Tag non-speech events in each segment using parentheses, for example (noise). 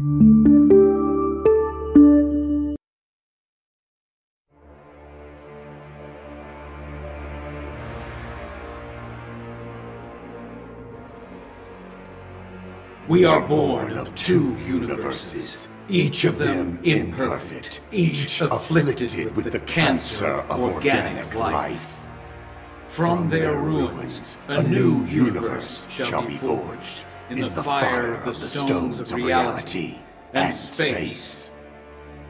We are born of two universes, each of them imperfect, each afflicted with the cancer of organic life. From their ruins, a new universe shall be forged in the fire of the stones of reality and space.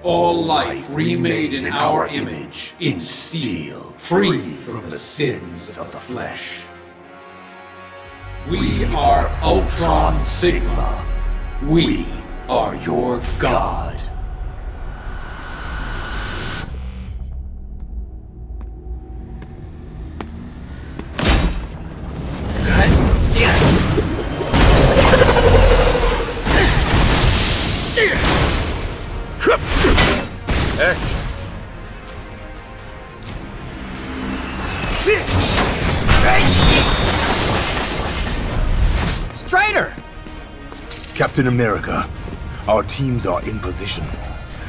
All life remade in our image, in steel, free from the sins of the flesh. We are Ultron Sigma. We are your god. Captain America, our teams are in position.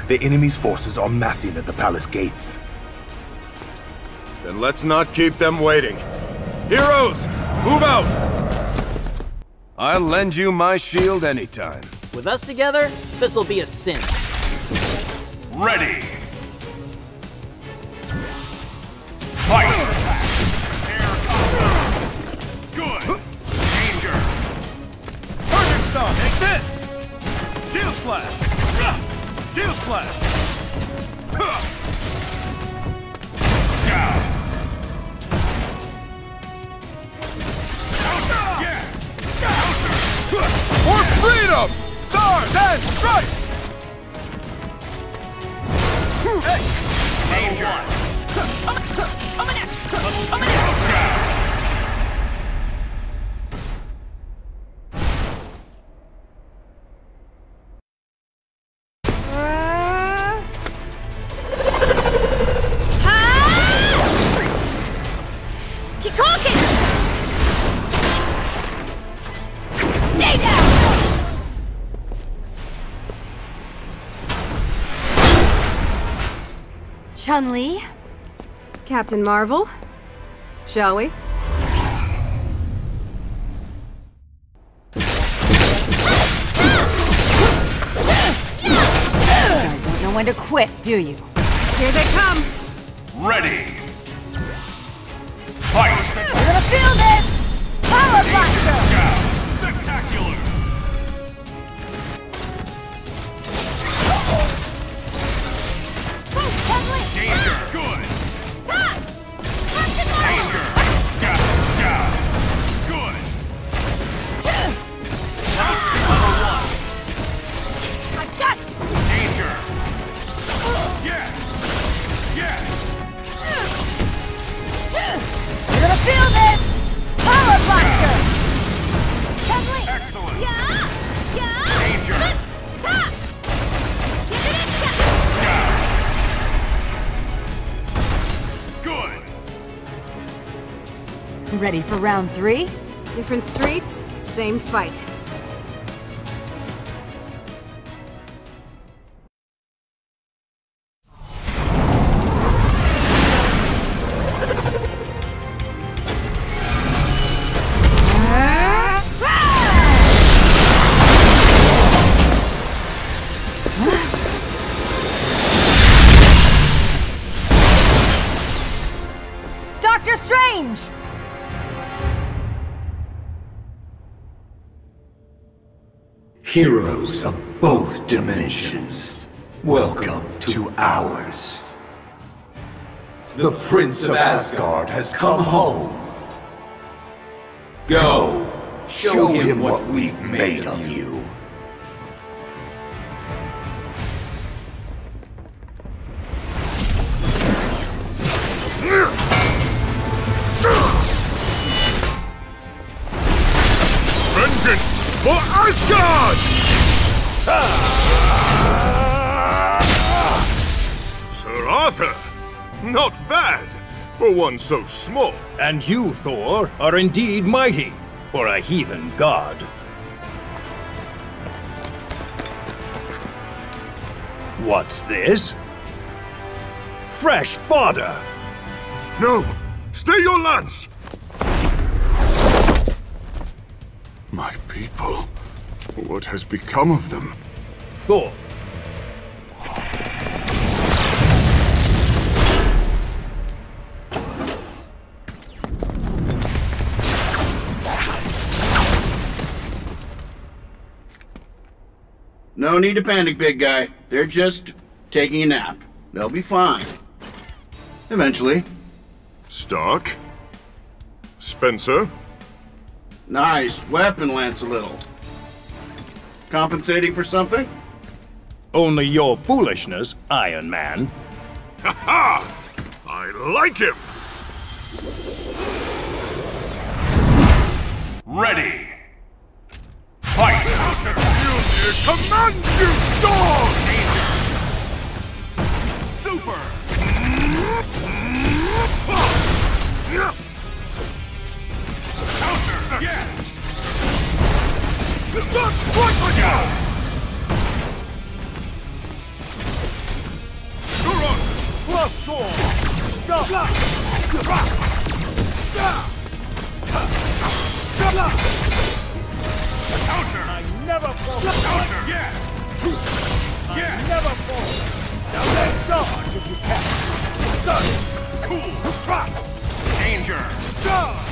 The enemy's forces are massing at the palace gates. Then let's not keep them waiting. Heroes, move out! I'll lend you my shield anytime. With us together, this'll be a sin. Ready! Shield slash! Tuh! Yeah! Yes! For freedom! Stars and stripes! Danger! Keep Chun-Li? Captain Marvel? Shall we? guys don't know when to quit, do you? Here they come! Ready! Ready for round three? Different streets, same fight. Heroes of both dimensions, welcome to ours. The Prince of Asgard has come home. Go, show him what we've made of you. Vengeance for Asgard! Sir Arthur! Not bad for one so small. And you, Thor, are indeed mighty for a heathen god. What's this? Fresh fodder! No! Stay your lance! My people. What has become of them? Thor. No need to panic, big guy. They're just taking a nap. They'll be fine. Eventually. Stark? Spencer? Nice weapon, Lancelot. Compensating for something? Only your foolishness, Iron Man. Ha ha! I like him! Ready! Fight! Command you, dog! Super! Counter! Yes! Not quite like You're on! Plus sword! Stop! Counter! I never fall! Counter! Yes! Yes! Never fall! Now let go if you can! Done! Cool! Drop! Danger! Done!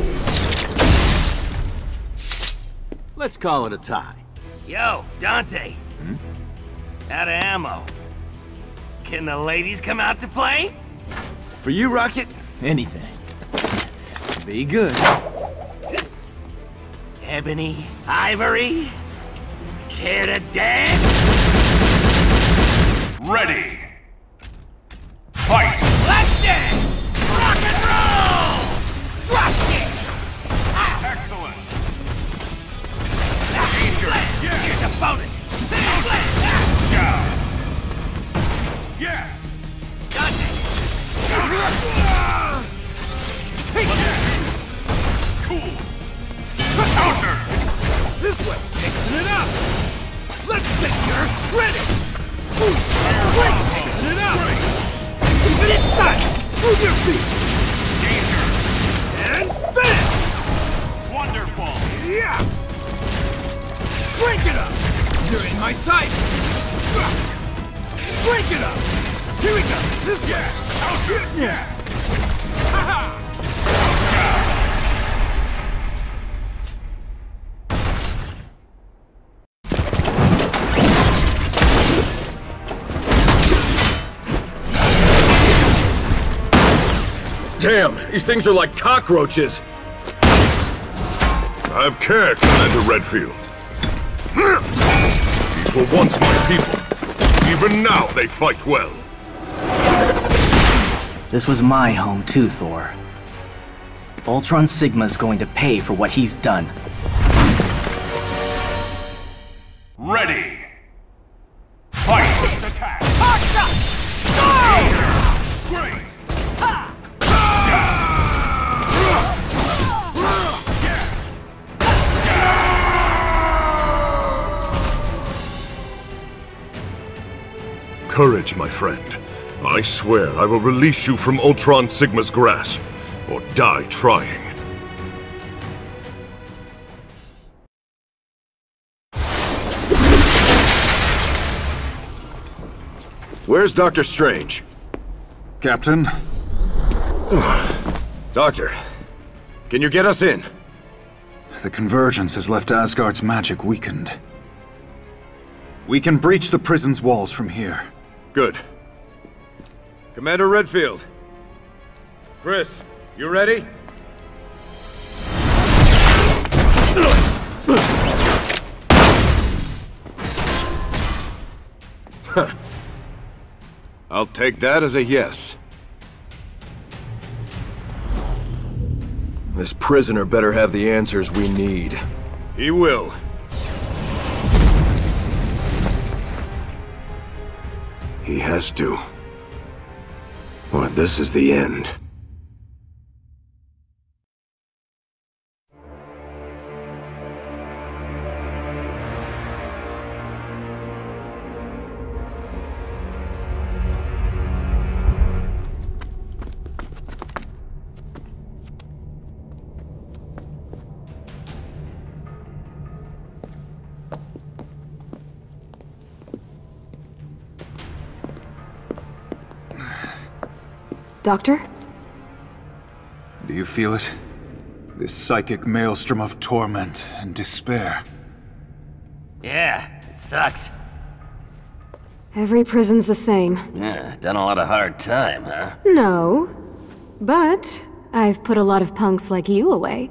Let's call it a tie. Yo, Dante. Hmm? Out of ammo. Can the ladies come out to play? For you, Rocket, anything. Be good. Ebony, Ivory, care to dance? Ready! Fight! Let's dance! Rock and roll! Drop bonus! Yes! Cool! Counter! This way! Mixing it up! Let's take your credit! Mixing it up! Keep it inside! Move your feet! Danger! And finish! Wonderful! Yeah! Break it up! You're in my sights! Break it up! Here we go! This way! Counter! Yeah! Ha Damn, these things are like cockroaches. I have care, Commander Redfield. These were once my people. Even now they fight well. This was my home too, Thor. Ultron Sigma's going to pay for what he's done. Ready! Fight! Attack! Courage, my friend. I swear I will release you from Ultron Sigma's grasp, or die trying. Where's Doctor Strange? Captain? (sighs) Doctor, can you get us in? The convergence has left Asgard's magic weakened. We can breach the prison's walls from here. Good. Commander Redfield. Chris, you ready? (laughs) I'll take that as a yes. This prisoner better have the answers we need. He will. He has to. Or this is the end. Doctor? Do you feel it? This psychic maelstrom of torment and despair. Yeah, it sucks. Every prison's the same. Yeah, done a lot of hard time, huh? No. But I've put a lot of punks like you away.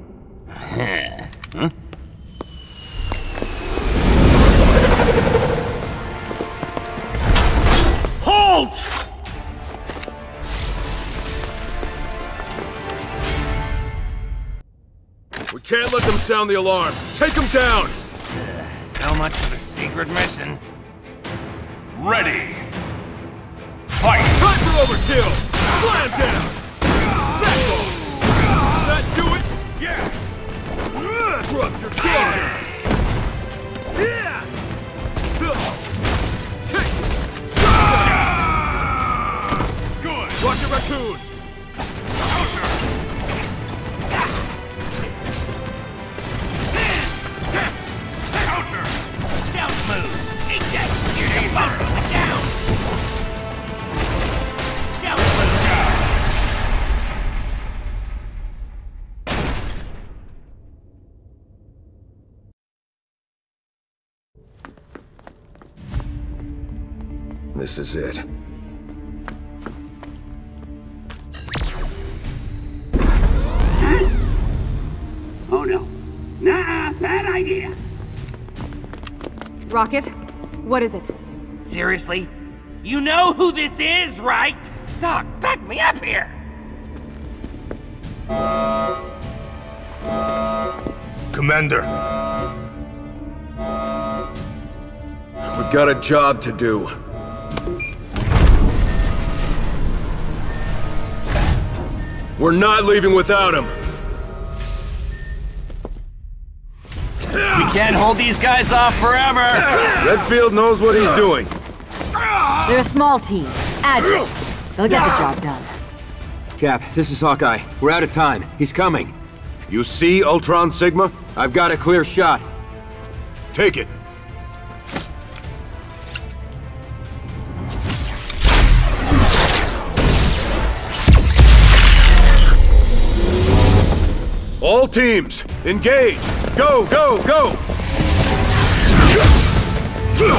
Sound the alarm. Take them down! So much for the secret mission. Ready! Fight! Time for overkill! Slam down! Back off! That do it? Yes! Drop your guard! Yeah! Good! Rocket Raccoon! This is it. Oh no. Nah, bad idea. Rocket? What is it? Seriously? You know who this is, right? Doc, back me up here! Commander, We've got a job to do. We're not leaving without him. We can't hold these guys off forever! Redfield knows what he's doing. They're a small team. Agile. They'll get the job done. Cap, this is Hawkeye. We're out of time. He's coming. You see Ultron Sigma? I've got a clear shot. Take it. Teams, engage! Go, go, go! Taste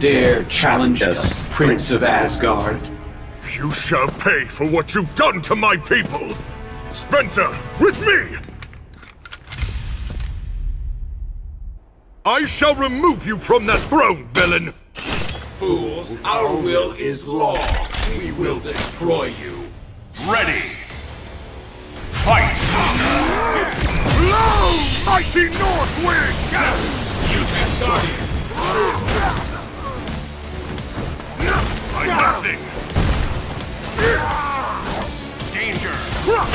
dare challenge us, Prince of Asgard? You shall pay for what you've done to my people! Spencer, with me! I shall remove you from that throne, villain! Fools, our will is law. We will destroy you. Ready! Fight! Blow, mighty North Wind! Use that starting. by nothing! Danger! Well!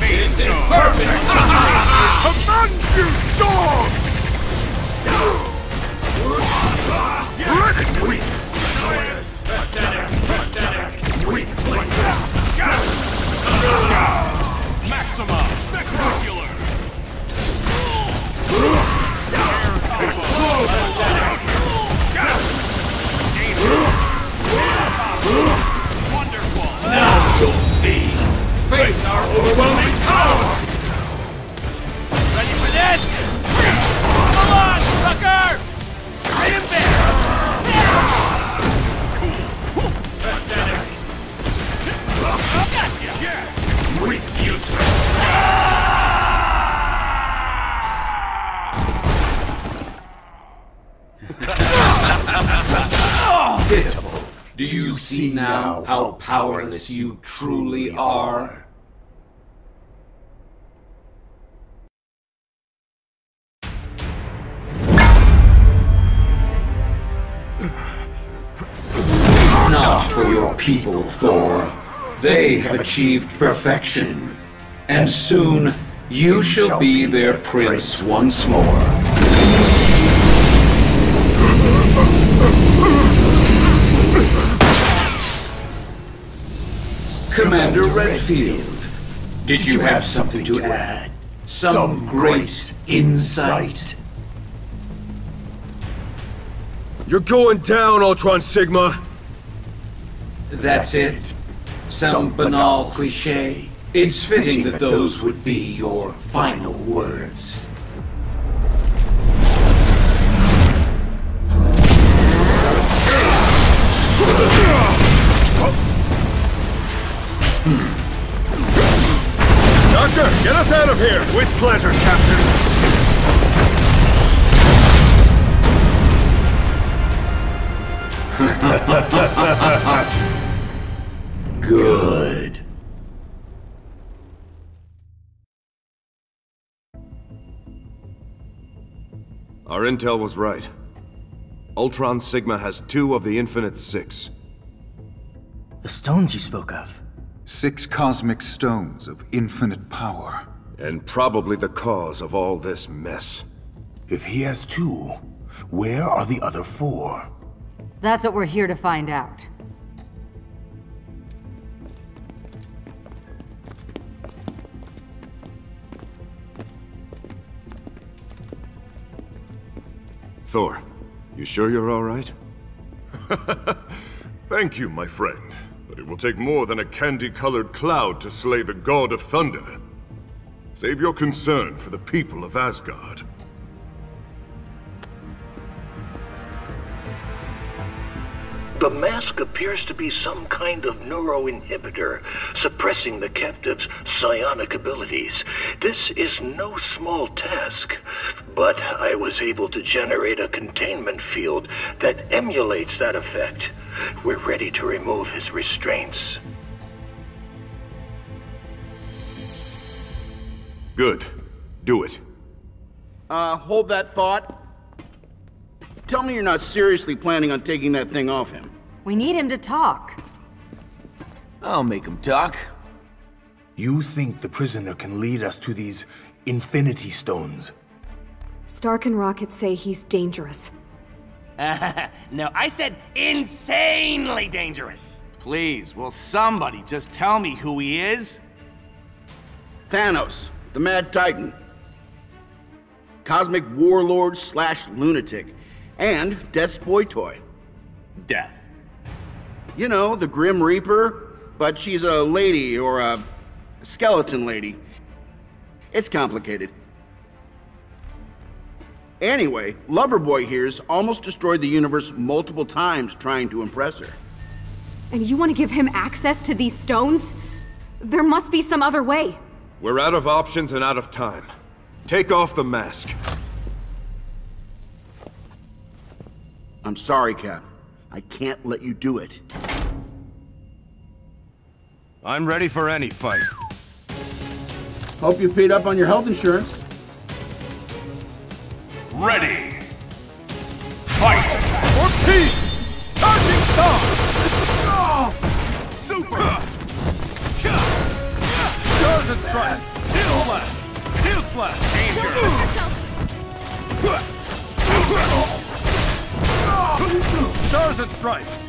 This is perfect! Command you, dogs! Face our overwhelming power! Ready for this? Come on, sucker! You see now how powerless you truly are? Not for your people, Thor. They have achieved perfection. And soon, you shall be their prince once more. Commander Redfield, did you have something to add? Some great insight? You're going down, Ultron Sigma! That's it. Some banal cliche. It's fitting that those would be your final words. Doctor, get us out of here! With pleasure, Captain. (laughs) Good. Our intel was right. Ultron Sigma has two of the Infinite Six. The stones you spoke of. Six cosmic stones of infinite power. And probably the cause of all this mess. If he has two, where are the other four? That's what we're here to find out. Thor, you sure you're alright? (laughs) Thank you, my friend. But it will take more than a candy-colored cloud to slay the God of Thunder. Save your concern for the people of Asgard. The mask appears to be some kind of neuroinhibitor, suppressing the captive's psionic abilities. This is no small task, but I was able to generate a containment field that emulates that effect. We're ready to remove his restraints. Good. Do it. Uh, hold that thought. Tell me you're not seriously planning on taking that thing off him. We need him to talk. I'll make him talk. You think the prisoner can lead us to these Infinity Stones? Stark and Rocket say he's dangerous. (laughs) no, I said insanely dangerous. Please, will somebody just tell me who he is? Thanos, the Mad Titan. Cosmic warlord slash lunatic. And Death's boy toy. Death. You know, the Grim Reaper, but she's a lady or a skeleton lady. It's complicated. Anyway, Loverboy here's almost destroyed the universe multiple times trying to impress her. And you want to give him access to these stones? There must be some other way. We're out of options and out of time. Take off the mask. I'm sorry, Cap. I can't let you do it. I'm ready for any fight. Hope you paid up on your health insurance. Ready! Fight! For peace! Charging star! Oh, super! Chosen strike! Heel slash! Heel slash! Danger! Stars and stripes!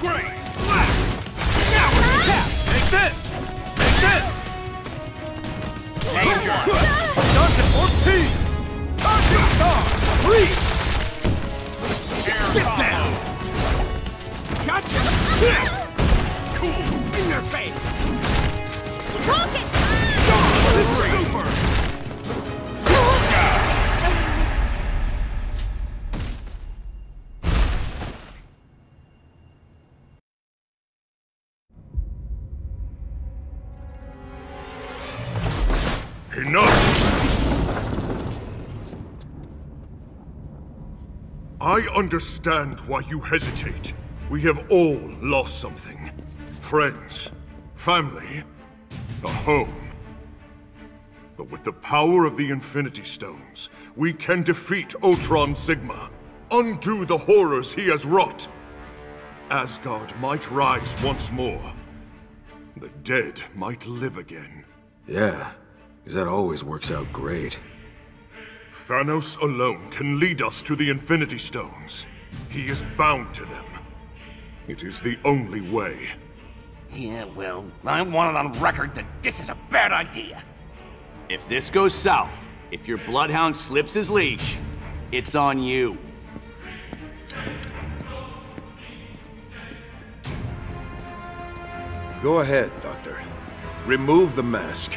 Great! I understand why you hesitate. We have all lost something. Friends, family, a home. But with the power of the Infinity Stones, we can defeat Ultron Sigma, undo the horrors he has wrought. Asgard might rise once more. The dead might live again. Yeah, because that always works out great. Thanos alone can lead us to the Infinity Stones. He is bound to them. It is the only way. Yeah, well, I want it on record that this is a bad idea. If this goes south, if your bloodhound slips his leash, it's on you. Go ahead, Doctor. Remove the mask.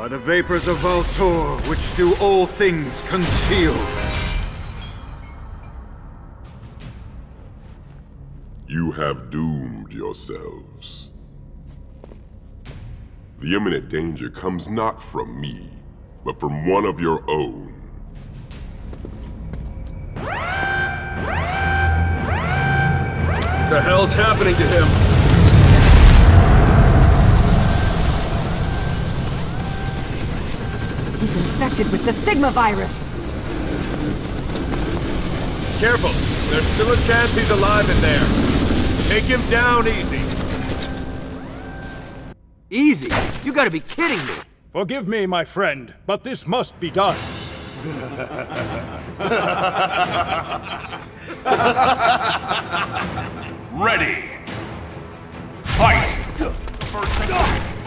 By the vapors of Valtorr, which do all things conceal. You have doomed yourselves. The imminent danger comes not from me, but from one of your own. What The hell's happening to him? He's infected with the Sigma virus. Careful! There's still a chance he's alive in there. Take him down easy. Easy? You gotta be kidding me! Forgive me, my friend, but this must be done. (laughs) Ready. Fight. First attacks.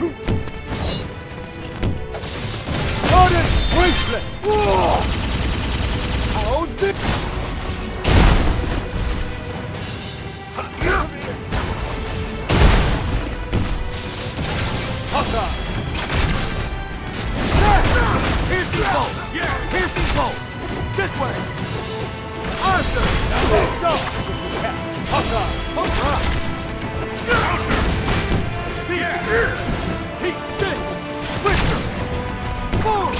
Garden Wasteland! How's this? Way! Heat! Dig! Whisper! Boom!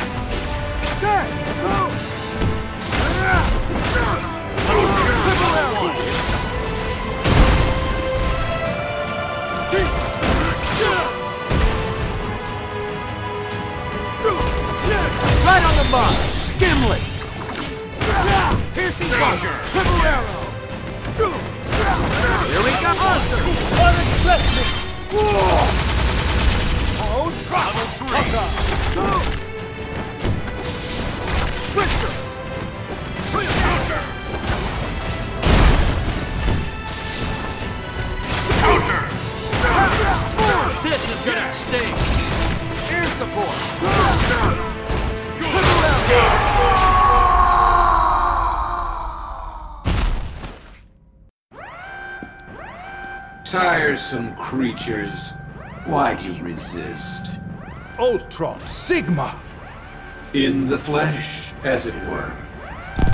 Dead! Go! Triple arrow! Right on the mark! Gimlet! Piercing dagger! Triple arrow! Here we go! Unexpected! Twister! Counter! This is gonna! Air support! Tiresome creatures. Why do you resist? Ultron Sigma! In the flesh, as it were.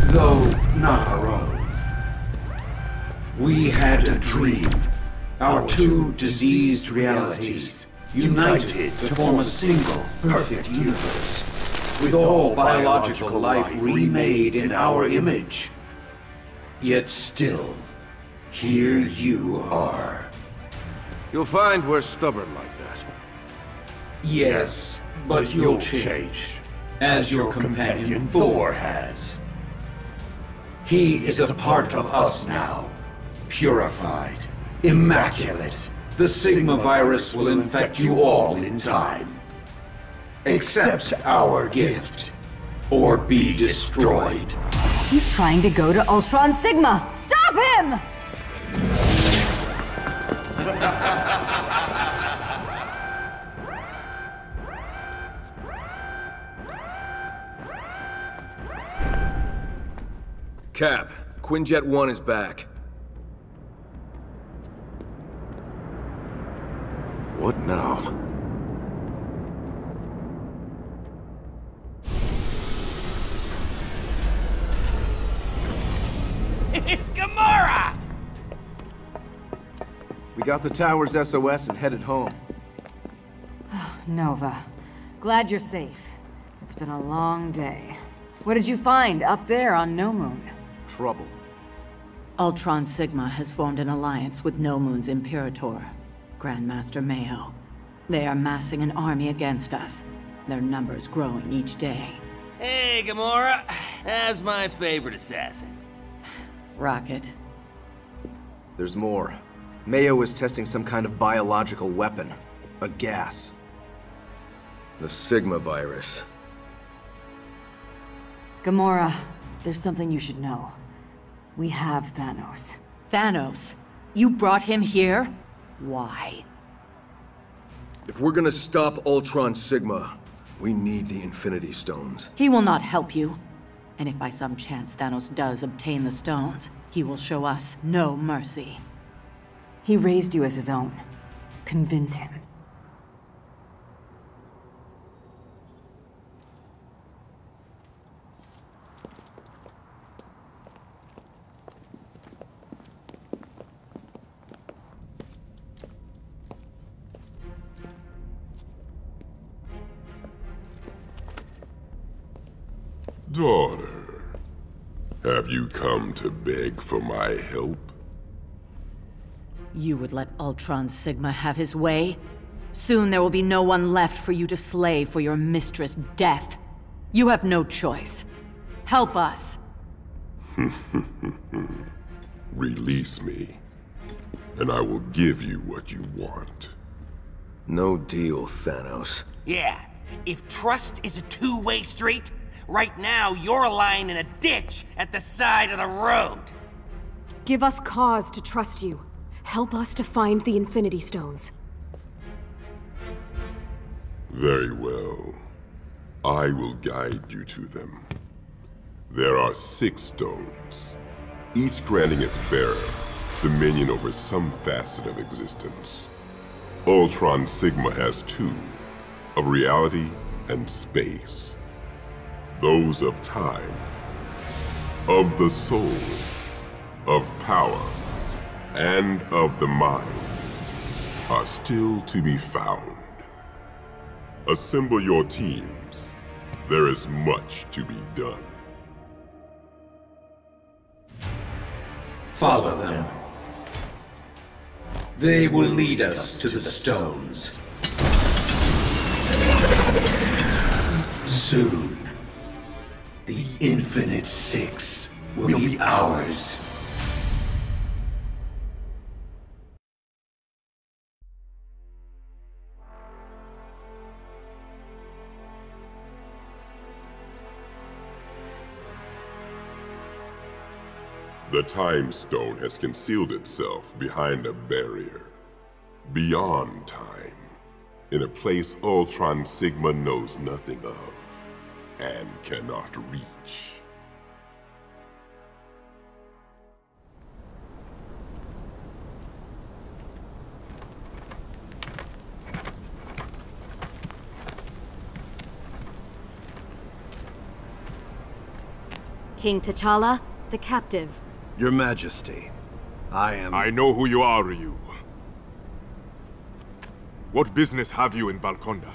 Though not our own. We had a dream. Our two diseased realities united to form a single perfect universe. With all biological life remade in our image. Yet still, here you are. You'll find we're stubborn like that. Yes, but you'll change. As your companion Thor has. He is a part of us now. Purified. Immaculate. The Sigma virus will infect you all in time. Accept our gift. Or be destroyed. He's trying to go to Ultron Sigma. Stop him! Cap, Quinjet 1 is back. What now? It's Gamora! We got the tower's SOS and headed home. Oh, Nova, glad you're safe. It's been a long day. What did you find up there on Knowmoon? Trouble. Ultron Sigma has formed an alliance with Knowmoon's Imperator, Grandmaster Meio. They are massing an army against us, their numbers growing each day. Hey, Gamora. That's my favorite assassin. Rocket. There's more. Meio was testing some kind of biological weapon. A gas. The Sigma virus. Gamora, there's something you should know. We have Thanos. Thanos? You brought him here? Why? If we're gonna stop Ultron Sigma, we need the Infinity Stones. He will not help you. And if by some chance Thanos does obtain the stones, he will show us no mercy. He raised you as his own. Convince him. Daughter, have you come to beg for my help? You would let Ultron Sigma have his way? Soon there will be no one left for you to slay for your mistress' death. You have no choice. Help us. (laughs) Release me, and I will give you what you want. No deal, Thanos. Yeah, if trust is a two-way street, right now you're lying in a ditch at the side of the road. Give us cause to trust you. Help us to find the Infinity Stones. Very well. I will guide you to them. There are six stones, each granting its bearer dominion over some facet of existence. Ultron Sigma has two, of reality and space. Those of time, of the soul, of power, and of the mind are still to be found. Assemble your teams. There is much to be done. Follow them. They will lead us to the stones. Soon, the Infinite Six will be ours. Time Stone has concealed itself behind a barrier. Beyond time. In a place Ultron Sigma knows nothing of. And cannot reach. King T'Challa, the captive, your Majesty, I am... I know who you are, Ryu. What business have you in Valkanda?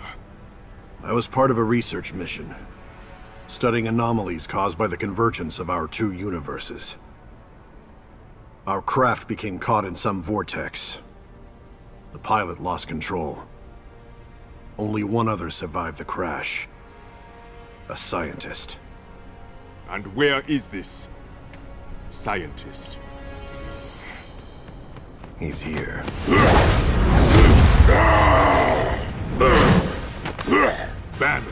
I was part of a research mission, studying anomalies caused by the convergence of our two universes. Our craft became caught in some vortex. The pilot lost control. Only one other survived the crash. A scientist. And where is this scientist? He's here. Banner.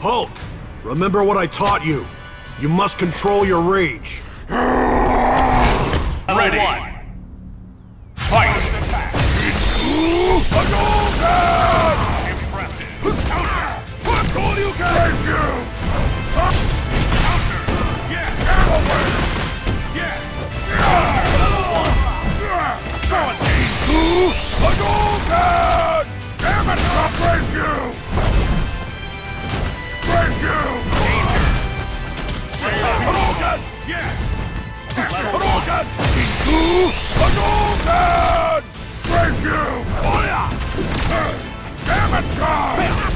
Hulk! Remember what I taught you. You must control your rage. Ready. Fight. Impressive. All you can. Yeah. Hadouken! Damn it, I'll you! You! Break you! Damn it, you!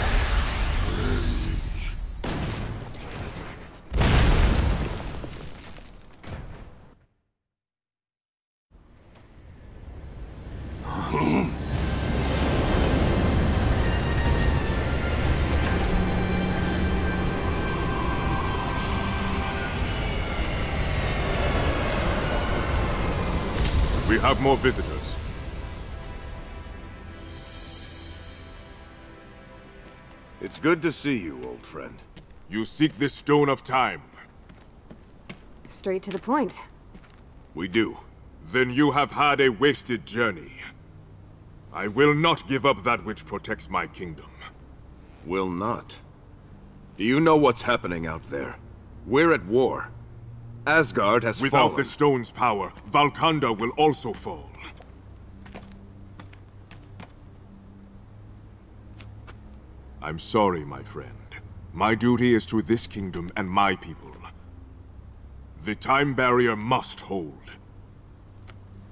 have more visitors. It's good to see you, old friend. You seek this Stone of Time. Straight to the point. We do. Then you have had a wasted journey. I will not give up that which protects my kingdom. Will not. Do you know what's happening out there? We're at war. Asgard has Without fallen. the stone's power, Valkanda will also fall. I'm sorry, my friend. My duty is to this kingdom and my people. The time barrier must hold.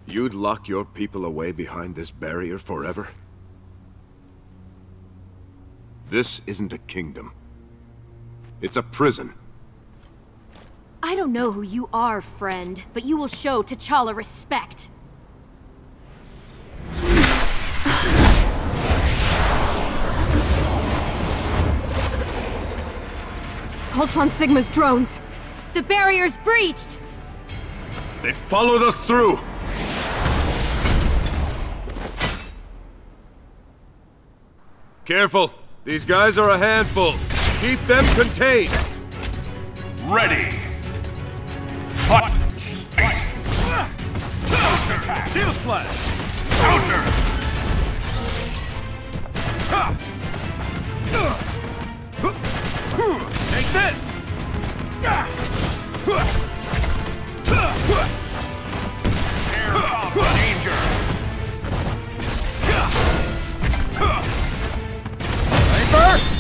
You'd lock your people away behind this barrier forever? This isn't a kingdom. It's a prison. I don't know who you are, friend, but you will show T'Challa respect. (sighs) Ultron Sigma's drones! The barrier's breached! They followed us through! Careful! These guys are a handful! Keep them contained! Ready. Counter. Shield slash. Counter. Take this. Air of danger. Paper.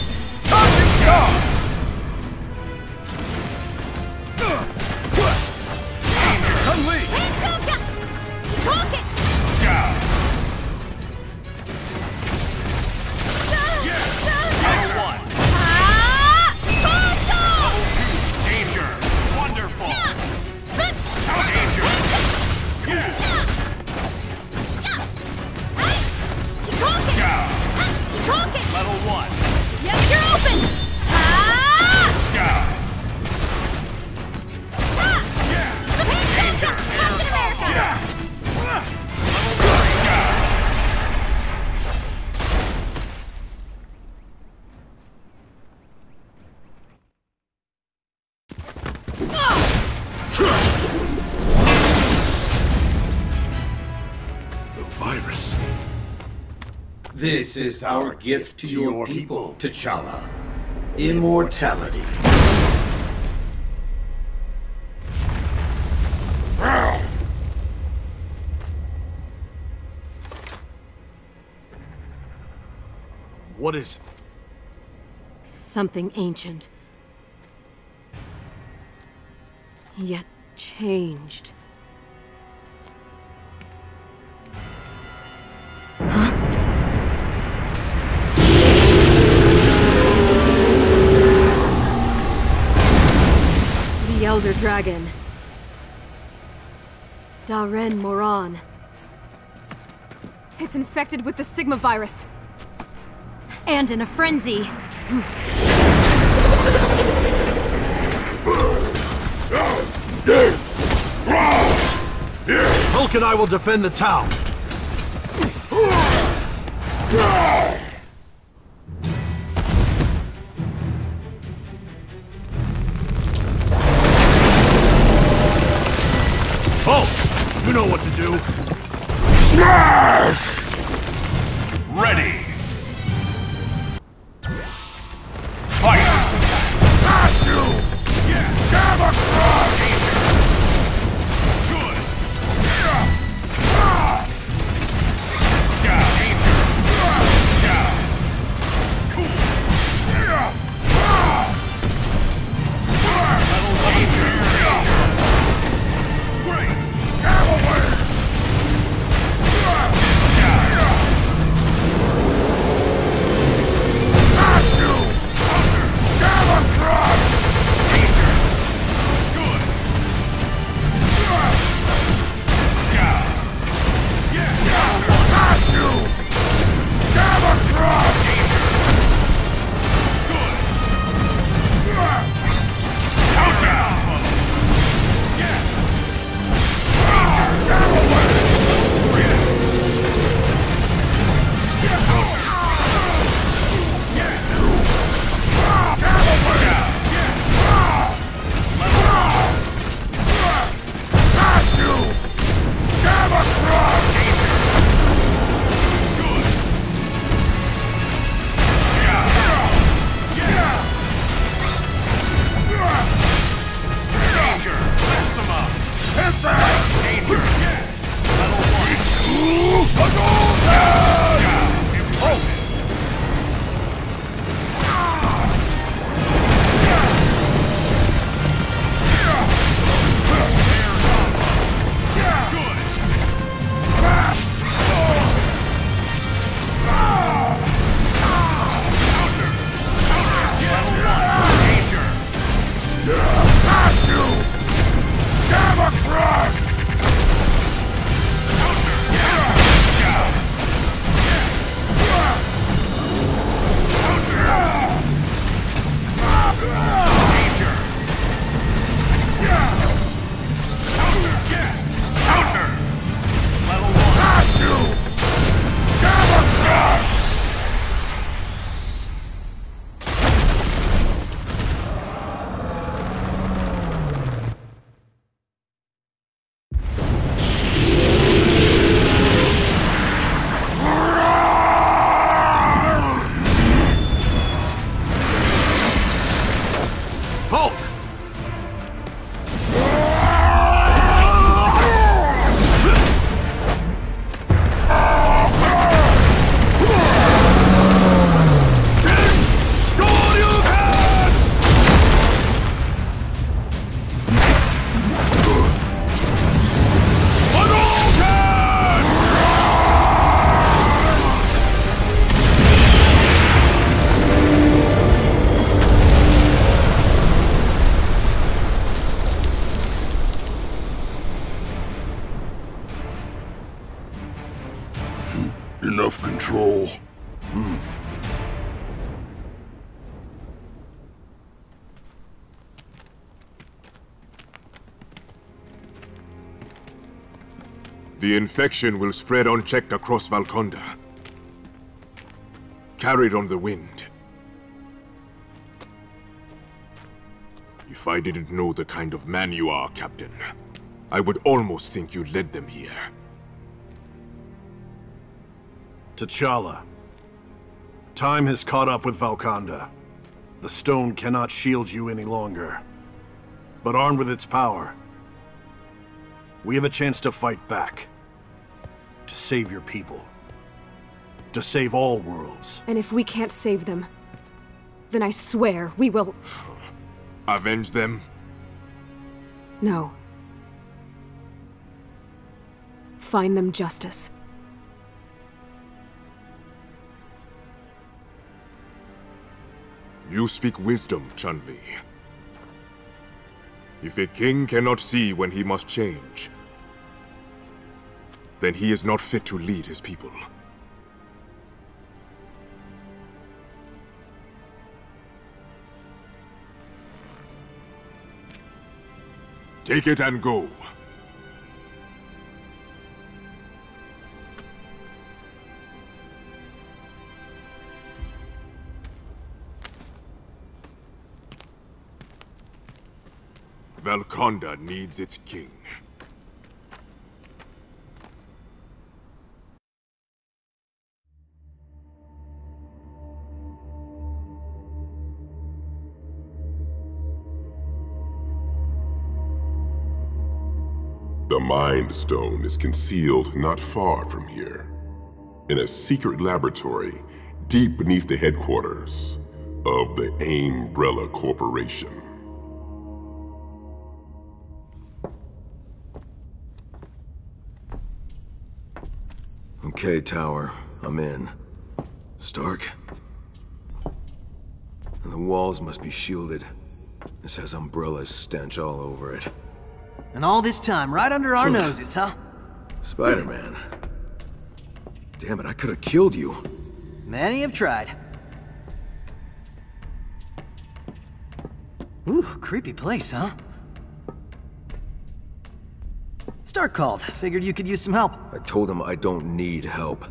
This is our gift to your people, T'Challa. Immortality. What is... Something ancient. Yet changed. Elder Dragon. Dah'ren Mohran. It's infected with the Sigma virus. And in a frenzy. Hulk and I will defend the town. You know what to do. Smash! Ready. Fight! Got you! Yeah! Gamma Crush! Hulk! Infection will spread unchecked across Valkanda. Carried on the wind. If I didn't know the kind of man you are, Captain, I would almost think you led them here. T'Challa, Time has caught up with Valkanda. The stone cannot shield you any longer. But armed with its power, we have a chance to fight back. To save your people. To save all worlds. And if we can't save them, then I swear we will. (sighs) Avenge them? No. Find them justice. You speak wisdom, Chun-Li. If a king cannot see when he must change, then he is not fit to lead his people. Take it and go. Valkanda needs its king. The Mind Stone is concealed not far from here, in a secret laboratory deep beneath the headquarters of the Umbrella Corporation. Okay, Tower. I'm in. Stark? The walls must be shielded. This has Umbrella's stench all over it. And all this time, right under our noses, huh? Spider-Man. Damn it, I could have killed you. Many have tried. Ooh, creepy place, huh? Stark called. Figured you could use some help. I told him I don't need help.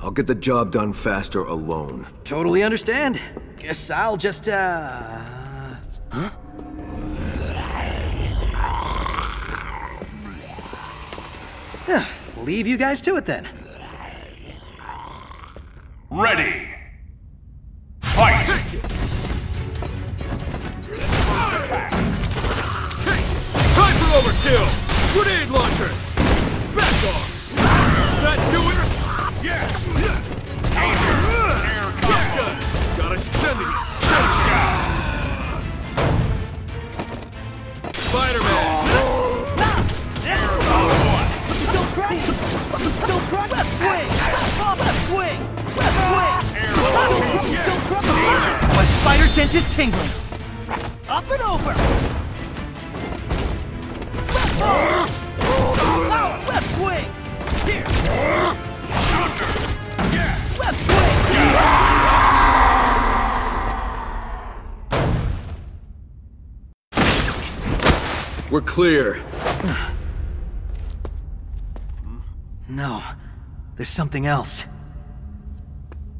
I'll get the job done faster alone. Totally understand. Guess I'll just, uh... Huh? Leave you guys to it then. Ready! Fight! Time for overkill! Grenade launcher! Back off! That do it? Yeah! Shotgun! Got us sending Spider-Man! My spider sense is tingling. Up and over! Left swing! Left swing! Here! Left swing! We're clear. No. There's something else.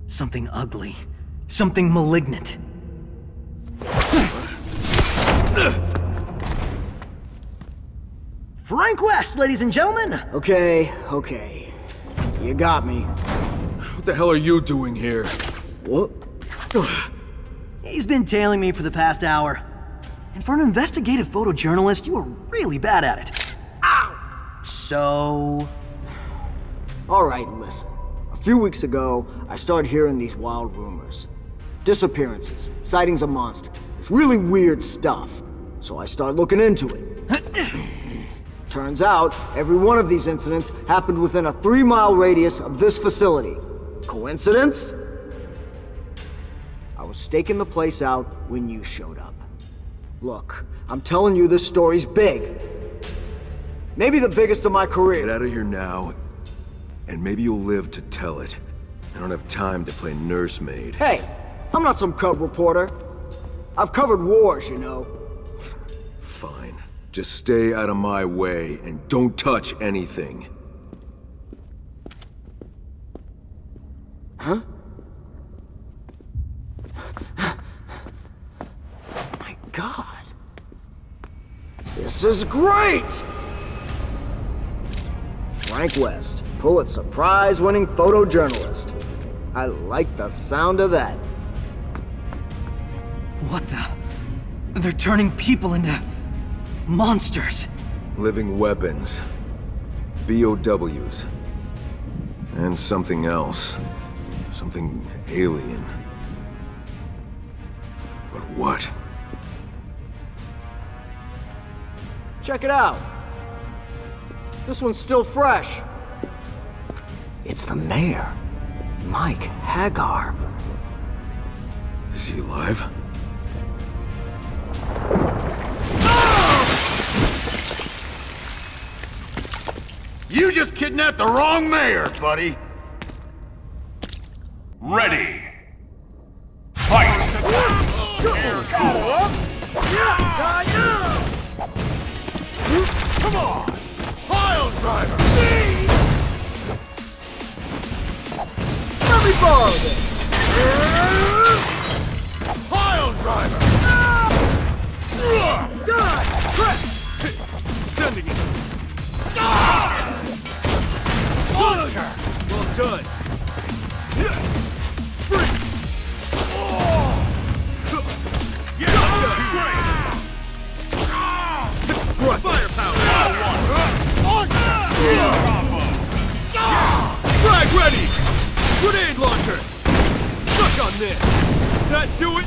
Something ugly. Something malignant. Frank West, ladies and gentlemen! Okay, okay. You got me. What the hell are you doing here? What? He's been tailing me for the past hour. And for an investigative photojournalist, you were really bad at it. Ow! So... Alright, listen. A few weeks ago, I started hearing these wild rumors. Disappearances, sightings of monsters. It's really weird stuff. So I start looking into it. (clears throat) Turns out, every one of these incidents happened within a three mile radius of this facility. Coincidence? I was staking the place out when you showed up. Look, I'm telling you this story's big. Maybe the biggest of my career. Get out of here now, and maybe you'll live to tell it. I don't have time to play nursemaid. Hey, I'm not some cub reporter. I've covered wars, you know. Fine. Just stay out of my way and don't touch anything. Huh? My god. This is great! Frank West, Pulitzer Prize winning photojournalist. I like the sound of that. What the? They're turning people into... monsters. Living weapons. BOWs. And something else. Something alien. But what? Check it out. This one's still fresh. It's the mayor, Mike Hagar. Is he alive? You just kidnapped the wrong mayor, buddy. Ready. Fight! Come on! Pile driver! Borrow this. Pile driver! God! Trip! Sending it! Launcher! Well done! Free! Firepower! Frag ready! Grenade launcher! Suck on this! That do it?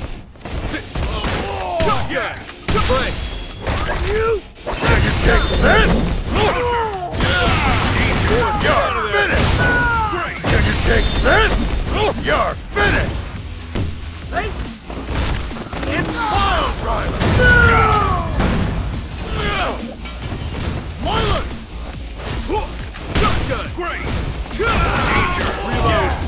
Shot gas! Play! You! Can you take this? You're finished! Can you take this? You're finished! It's pile driver! Milan! Shotgun! Great!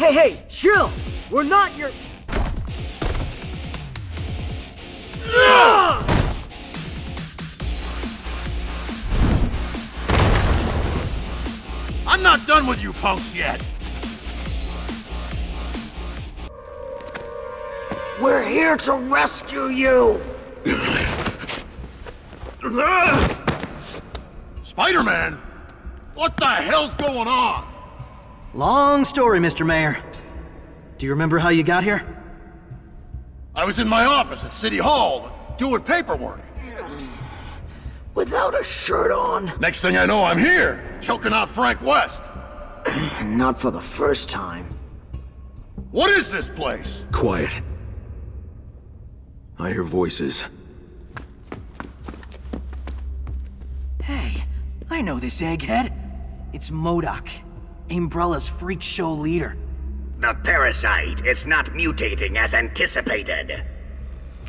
Hey, hey, chill! We're not your... I'm not done with you punks yet! We're here to rescue you! Spider-Man! What the hell's going on? Long story, Mr. Mayor. Do you remember how you got here? I was in my office at City Hall, doing paperwork. Without a shirt on? Next thing I know, I'm here, choking out Frank West. (clears throat) Not for the first time. What is this place? Quiet. I hear voices. Hey, I know this egghead. It's Modok, Umbrella's freak show leader. The parasite is not mutating as anticipated.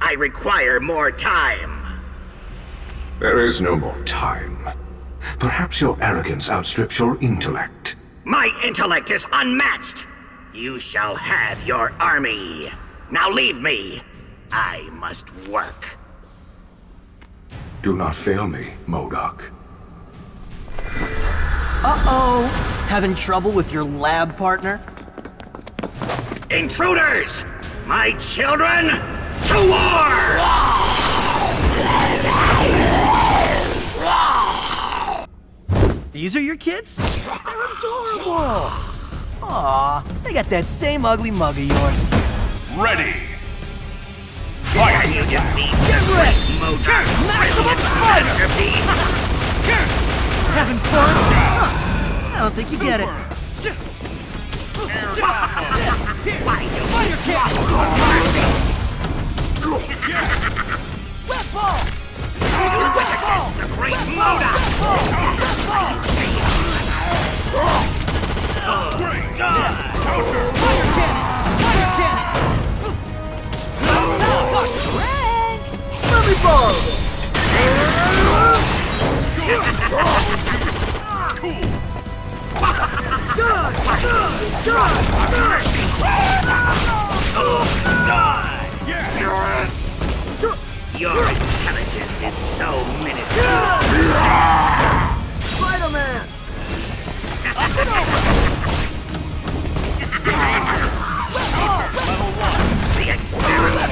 I require more time. There is no more time. Perhaps your arrogance outstrips your intellect. My intellect is unmatched. You shall have your army. Now leave me. I must work. Do not fail me, Modok. Uh-oh! Having trouble with your lab partner? Intruders! My children, to war! These are your kids? They're adorable! Aw, they got that same ugly mug of yours. Ready. Fight! You defeat Get ready! Maximum spider! Having fun? Huh, I don't think you get it. Spider kick! Web ball! Web ball! the great Moda! Great! Spider cannon! Spider cannon! Frank! Let me borrow this. Cool! Your intelligence is so minuscule. Spider-Man! (laughs) The experiment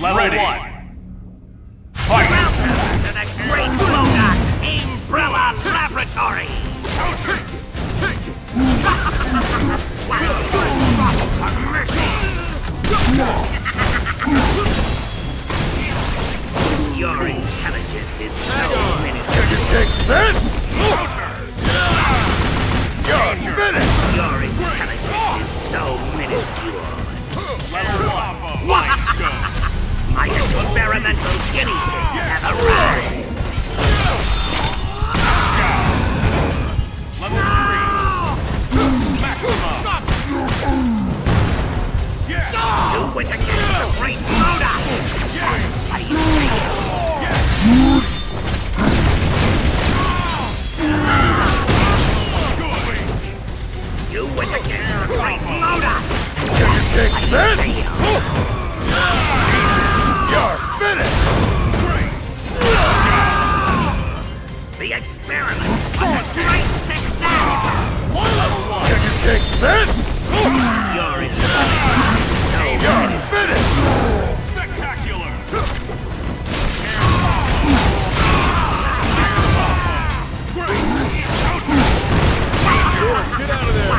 Level Ready. one. Welcome to the Great Modok's Umbrella Laboratory! Your intelligence is so minuscule. Can you take this? You're finished! Your intelligence is so minuscule. Level one. My experimental guinea pigs have arrived. Level three. Maximum. You went against the great Moda! That's why you failed! You went against the great Moda! Can you take this? You're finished! The experiment was a great success! Can you take this? Your intelligence is so You're finished! Spectacular. Get out of there!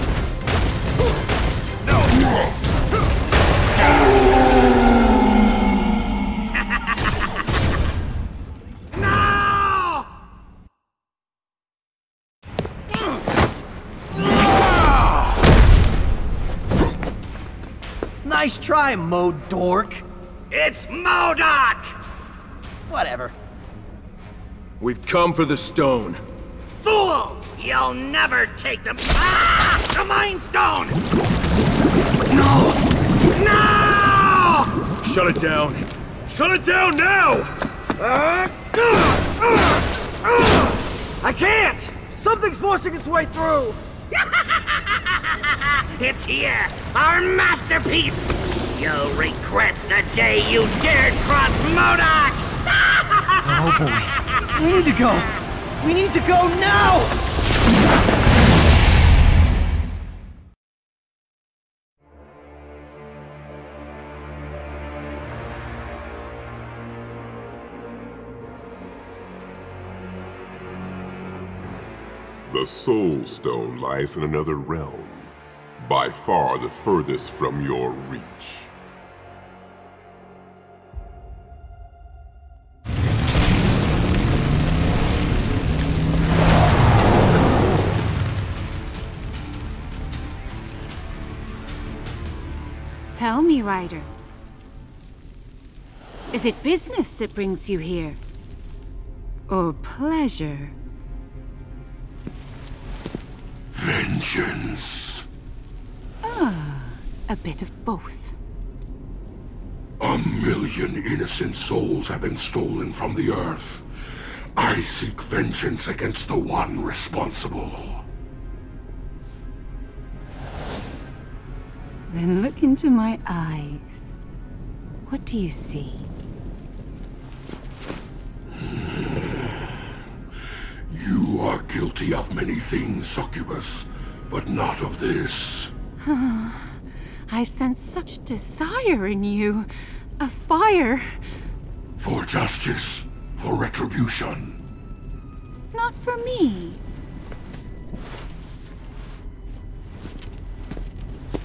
try, Mo Dork. It's Modok! Whatever. We've come for the stone. Fools! You'll never take them. Ah! The Mind Stone! No! No! Shut it down. Shut it down now! Uh, uh, uh, I can't! Something's forcing its way through! (laughs) It's here! Our masterpiece! You'll regret the day you dared cross Modok! (laughs) Oh boy. We need to go. We need to go now! The Soul Stone lies in another realm, by far the furthest from your reach. Tell me, Rider. Is it business that brings you here? Or pleasure? Vengeance. Ah, a bit of both. A million innocent souls have been stolen from the Earth. I seek vengeance against the one responsible. Then look into my eyes. What do you see? You are guilty of many things, Succubus, but not of this. (sighs) I sense such desire in you. A fire. For justice, for retribution. Not for me.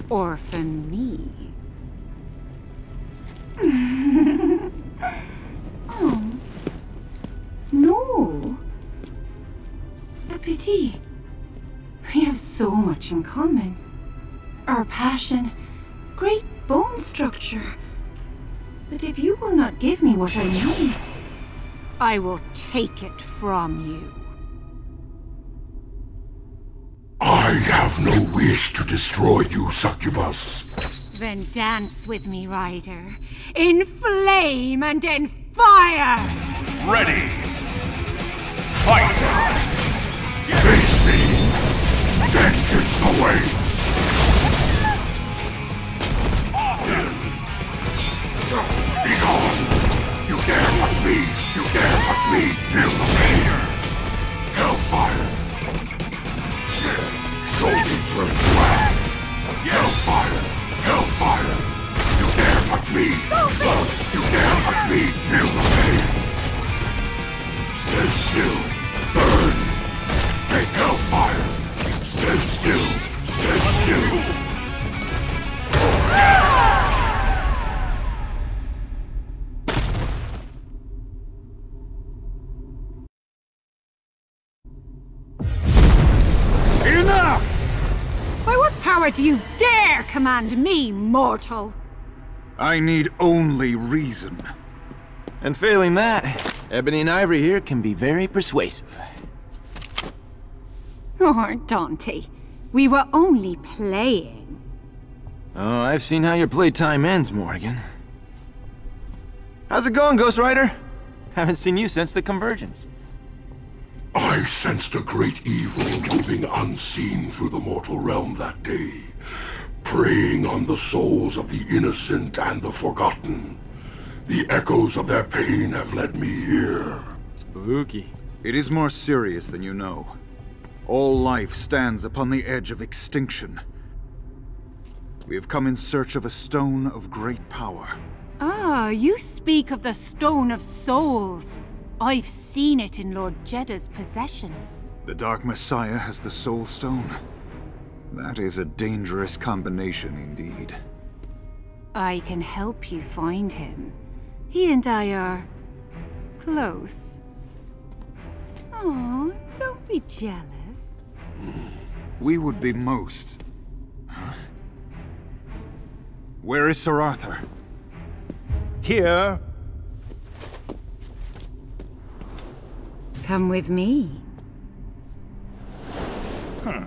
Or for me. (laughs) pity. We have so much in common. Our passion, great bone structure. But if you will not give me what I need, I will take it from you. I have no wish to destroy you, Succubus. Then dance with me, Rider. In flame and in fire! Ready! Fight! Vengeance awaits! Be gone! You dare touch me! You dare touch me! Feel the pain! Hellfire! Soldier turn to ash! Hellfire! Hellfire! You dare touch me! You dare touch me! Feel the pain! Stand still! Burn! Take hellfire! Stand still! Stand still! Enough! By what power do you dare command me, mortal? I need only reason. And failing that, Ebony and Ivory here can be very persuasive. (laughs) Or oh, Dante, we were only playing. Oh, I've seen how your playtime ends, Morrigan. How's it going, Ghost Rider? Haven't seen you since the Convergence. I sensed a great evil moving unseen through the mortal realm that day, preying on the souls of the innocent and the forgotten. The echoes of their pain have led me here. Spooky. It is more serious than you know. All life stands upon the edge of extinction. We have come in search of a stone of great power. Ah, you speak of the Stone of Souls. I've seen it in Lord Jedah's possession. The Dark Messiah has the Soul Stone. That is a dangerous combination indeed. I can help you find him. He and I are... close. Oh, don't be jealous. We would be most. Huh? Where is Sir Arthur? Here. Come with me. Hmm.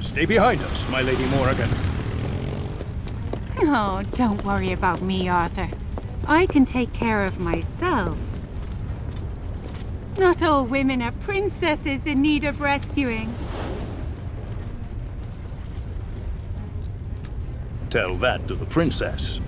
Stay behind us, my Lady Morrigan. Oh, don't worry about me, Arthur. I can take care of myself. Not all women are princesses in need of rescuing. Tell that to the princess.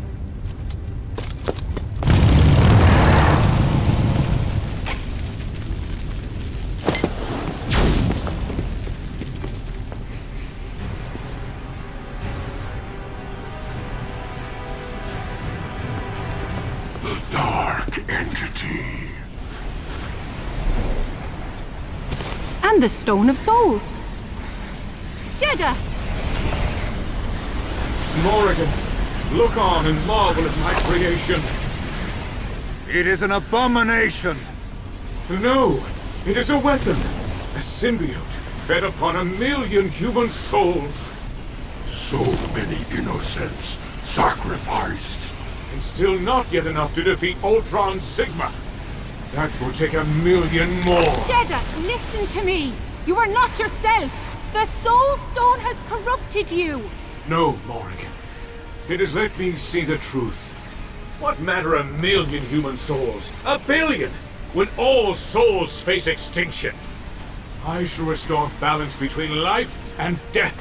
And the Stone of Souls. Jedah! Morrigan, look on and marvel at my creation. It is an abomination! No, it is a weapon. A symbiote fed upon a million human souls. So many innocents sacrificed. And still not yet enough to defeat Ultron Sigma. That will take a million more. Jedah, listen to me! You are not yourself! The Soul Stone has corrupted you! No, Morrigan. It has let me see the truth What matter a million human souls? A billion! When all souls face extinction! I shall restore balance between life and death.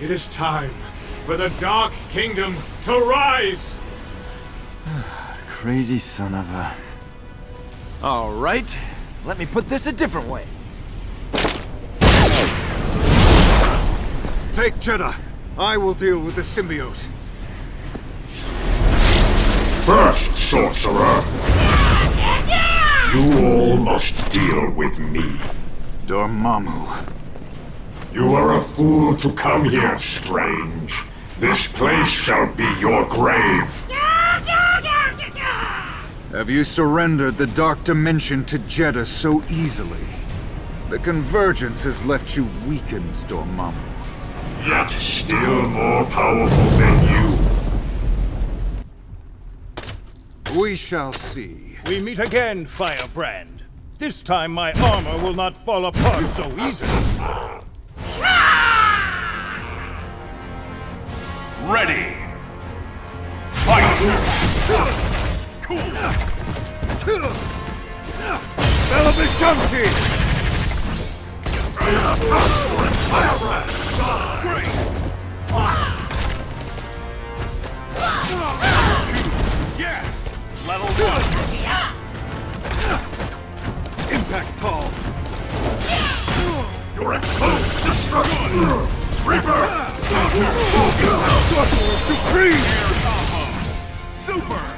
It is time for the Dark Kingdom to rise! (sighs) Crazy son of a... All right, let me put this a different way. Take Jedah. I will deal with the symbiote. First, sorcerer! You all must deal with me. Dormammu. You are a fool to come here, strange. This place shall be your grave. Have you surrendered the Dark Dimension to Jedah so easily? The Convergence has left you weakened, Dormammu. Yet still more powerful than you. We shall see. We meet again, Firebrand. This time my armor will not fall apart so easily. Ready! Fight! Belabishanti! Yes! Level one! Impact call! You're exposed! Destruction! Reaper! Sorcerer Supreme! Super!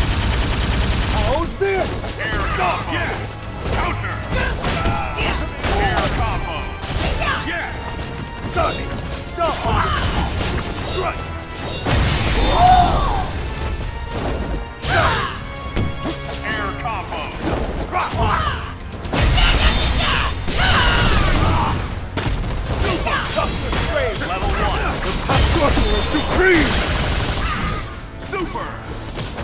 Ha-ha! This? Air combo! Yes! Counter! Air combo! Yes! Stop! Strike! Air combo! Level one! Sorcerer Supreme! Super!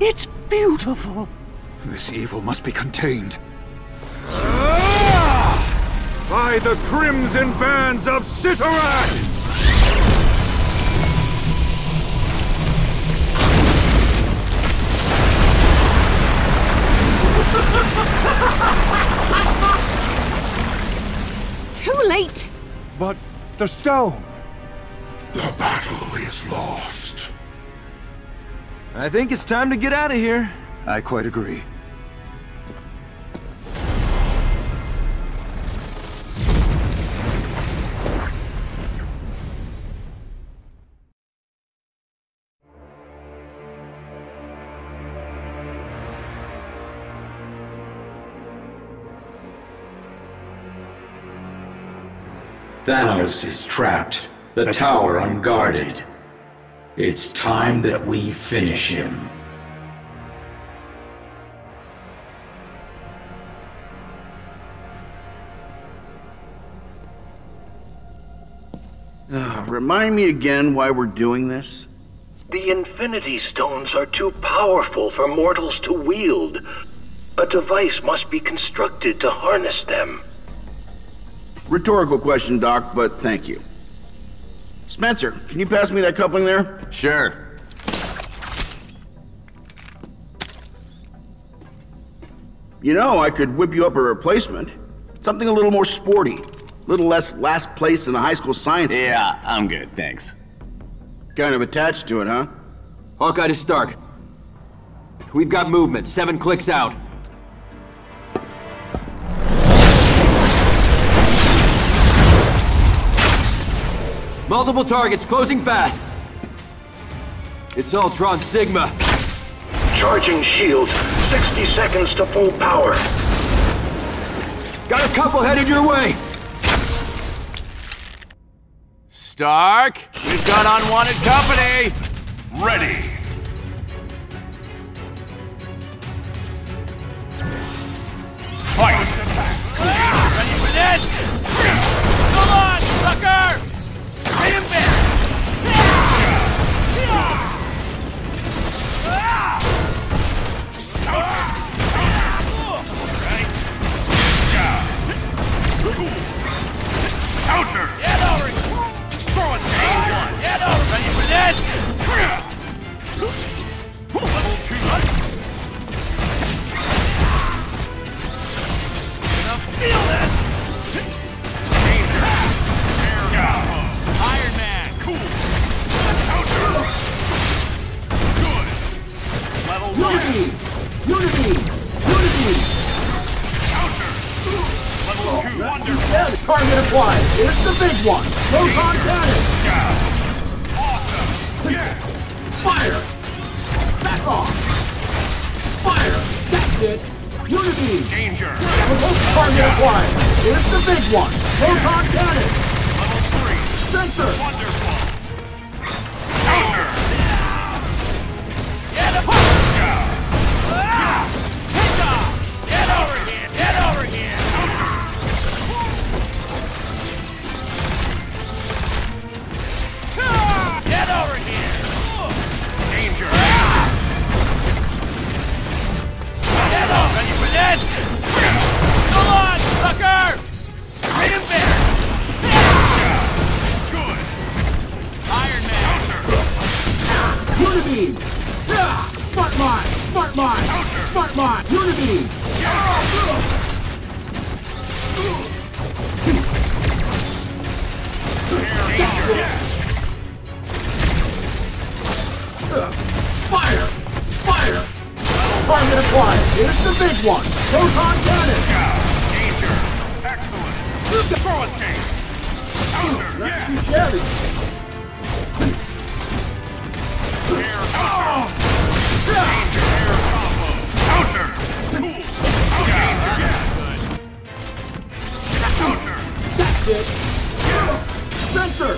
It's beautiful! This evil must be contained. By the crimson bands of Cyttorak! Too late! But the stone! The battle is lost. I think it's time to get out of here. I quite agree. Thanos is trapped, the tower unguarded. It's time that we finish him. Uh, remind me again why we're doing this? The Infinity Stones are too powerful for mortals to wield. A device must be constructed to harness them. Rhetorical question, Doc, but thank you. Spencer, can you pass me that coupling there? Sure. You know, I could whip you up a replacement. Something a little more sporty. A little less last place in the high school science. Yeah, I'm good, thanks. Kind of attached to it, huh? Hawkeye to Stark. We've got movement. Seven clicks out. Multiple targets, closing fast. It's Ultron Sigma. Charging shield. 60 seconds to full power. Got a couple headed your way. Stark, we've got unwanted company. Ready. Fight. Ready for this? Come on, sucker! For this? Level two. Feel! Danger. Air Unity! Unity! Unity! Counter. Level two. Wonderful. Yeah, target applied. It's the big one. Proton cannon. Yeah! Awesome. Yeah. Fire. Back off. Fire. That's it. Unity. Danger. Remote target applied. Here's the big one. Proton cannon. Level three. Sensor. Wonderful. Unibeam. Yeah. Smart mine. Smart mine. Smart mine. Unibeam. Fire. Fire. Target applied. Here's the big one. Proton cannon. Danger. Excellent. Throw a cake. Counter. Not Yeah. too shabby. Air counter. Danger. Air combo. Counter. Cool. Danger. Yeah. Counter. That's it. Spencer.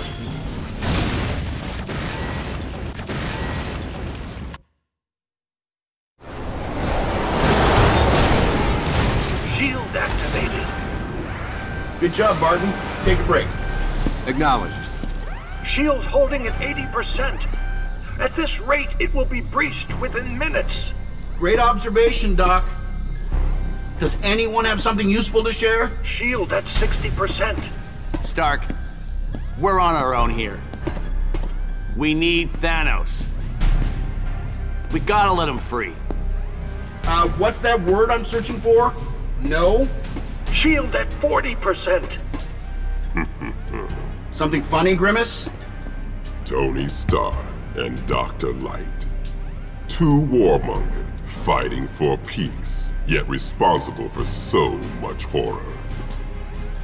Shield activated. Good job, Barton. Take a break. Acknowledged. Shield holding at 80%. At this rate, it will be breached within minutes. Great observation, Doc. Does anyone have something useful to share? Shield at 60%. Stark, we're on our own here. We need Thanos. We gotta let him free. Uh, what's that word I'm searching for? No? Shield at 40%. Something funny, Grimace? Tony Stark and Dr. Light. Two warmongers fighting for peace, yet responsible for so much horror.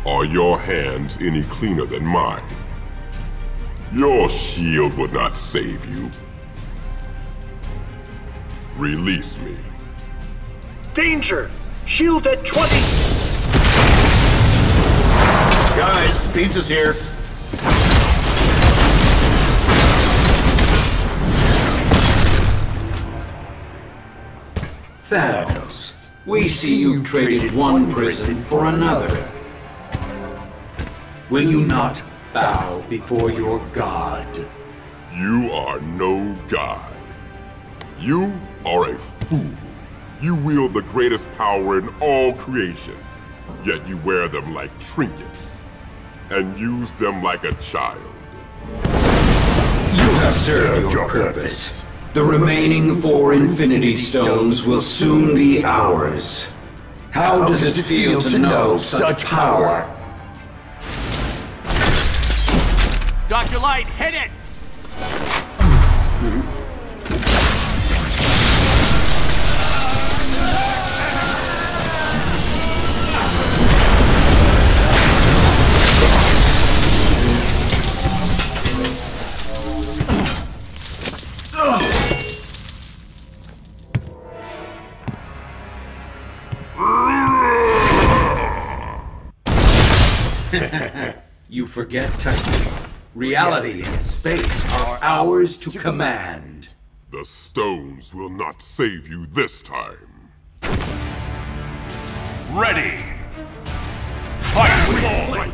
Are your hands any cleaner than mine? Your shield would not save you. Release me. Danger! Shield at 20. Guys, the pizza's here. Thanos, we see you've traded one prison for another. Will you not bow before your god? You are no god. You are a fool. You wield the greatest power in all creation, yet you wear them like trinkets and use them like a child. You have served your purpose. The remaining four Infinity Stones will soon be ours. How does it feel to know such power? Dr. Light, hit it! (laughs) you forget, Titan. Reality and space are ours to command. The stones will not save you this time. Ready! Fight! Like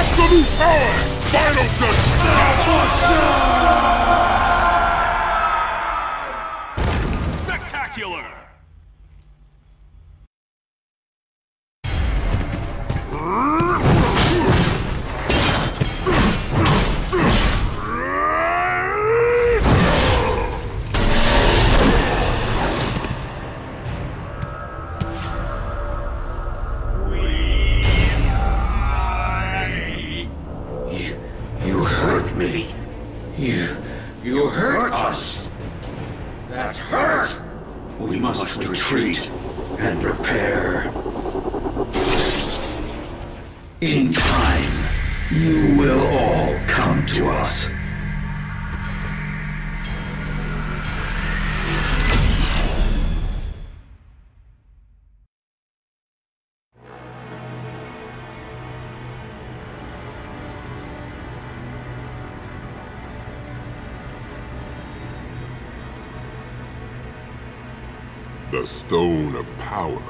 Absolute power! Final judgment! Must retreat and prepare. In time, you will all come to us. The Stone of Power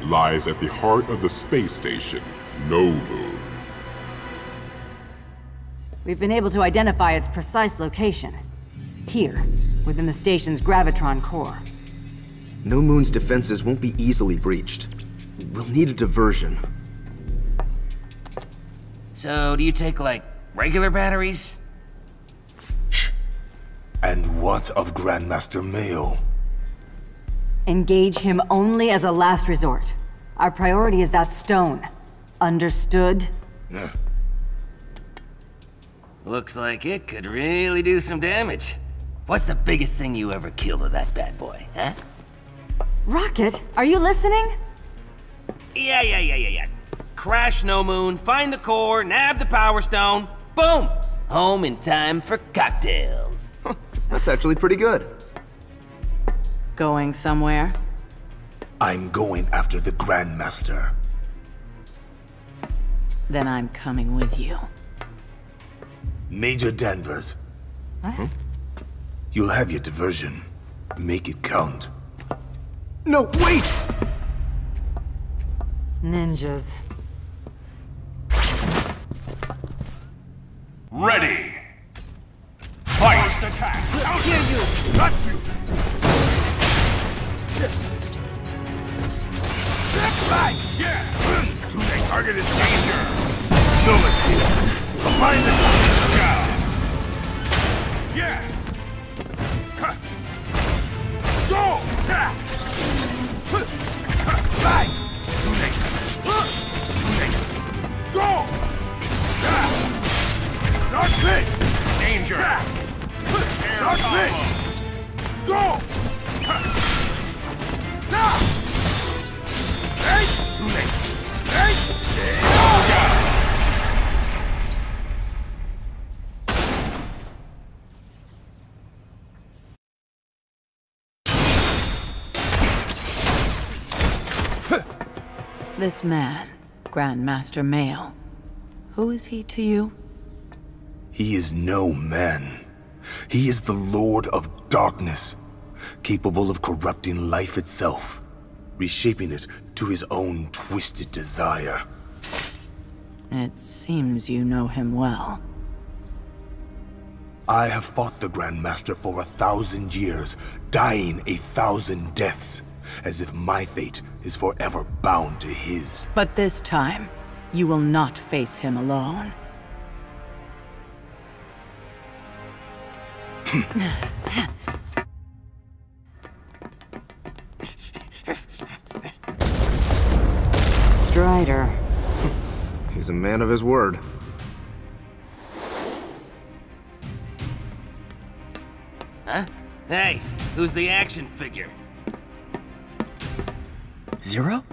lies at the heart of the space station, Knowmoon. We've been able to identify its precise location. Here, within the station's gravitron core. Knowmoon's defenses won't be easily breached. We'll need a diversion. So, do you take, like, regular batteries? And what of Grandmaster Meio? Engage him only as a last resort. Our priority is that stone. Understood? Yeah. Looks like it could really do some damage. What's the biggest thing you ever killed of that bad boy, huh? Rocket, are you listening? Yeah, yeah, yeah, yeah, yeah. Crash Knowmoon, find the core, nab the Power Stone, boom! Home in time for cocktails. (laughs) That's actually pretty good. Going somewhere? I'm going after the Grandmaster. Then I'm coming with you. Major Danvers. What? Hmm? You'll have your diversion. Make it count. No, wait! Ninjas. Ready! Fight! attack! How Hear you! Got you! That's right! Yes! Today target is danger! No escape! Find the Yes! Go! Not this! Danger! Not this! Go! This man, Grandmaster Meio, who is he to you? He is no man. He is the Lord of Darkness, capable of corrupting life itself, reshaping it to his own twisted desire. It seems you know him well. I have fought the Grandmaster for a thousand years, dying a thousand deaths, as if my fate is forever bound to his. But this time, you will not face him alone. (laughs) (laughs) Strider. He's a man of his word. Huh? Hey, who's the action figure? Zero?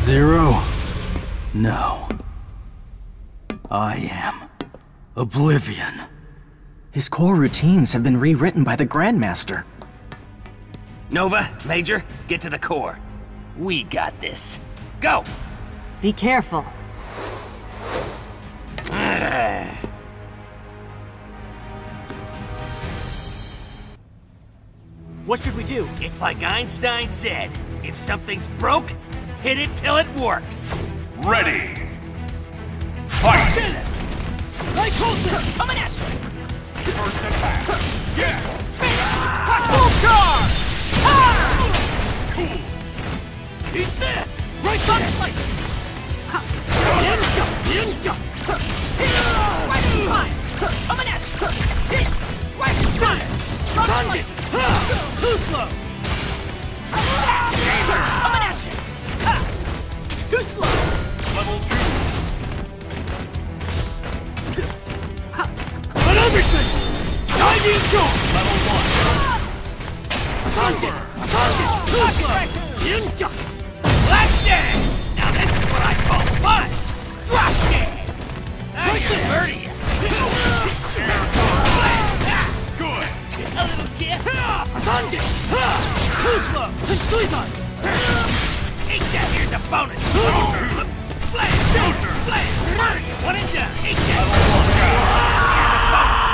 Zero? No. I am. Oblivion. His core routines have been rewritten by the Grandmaster. Nova, Major, get to the core. We got this. Go! Be careful. (sighs) What should we do? It's like Einstein said. If something's broke, hit it till it works. Ready. Fight! Hey, Coulson! Coming at you! First attack. Yeah! Full charge! Ah! Cool! Eat this! Right! Ninja! Right in time! Coming at you! Hit! Time! Trust it! Too slow! You! Too slow! Level two. On everything! Shining Shore! Level one. Target! Target! Too slow! Ninja! Dance! Now this is what I call fun! Drop dead! I can murder! Good. A little that! Here's a bonus! Flash! Murder! One and done! Eat that! Here's a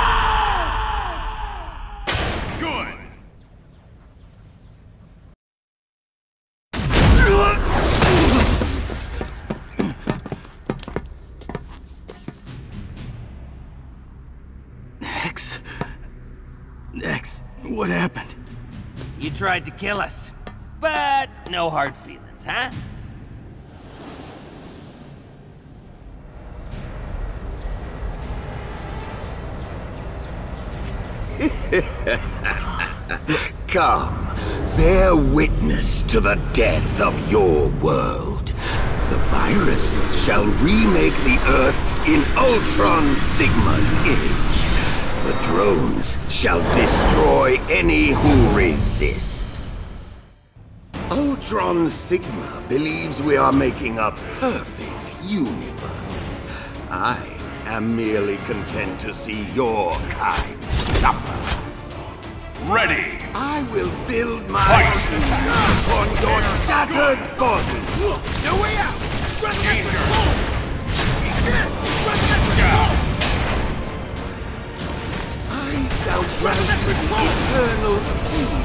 What happened? You tried to kill us, but no hard feelings, huh? (laughs) Come, bear witness to the death of your world. The virus shall remake the Earth in Ultron Sigma's image. The drones shall destroy any who resist. Ultron Sigma believes we are making a perfect universe. I am merely content to see your kind suffer. Ready. I will build my earth on your shattered bodies. No way out. Shall grant eternal peace.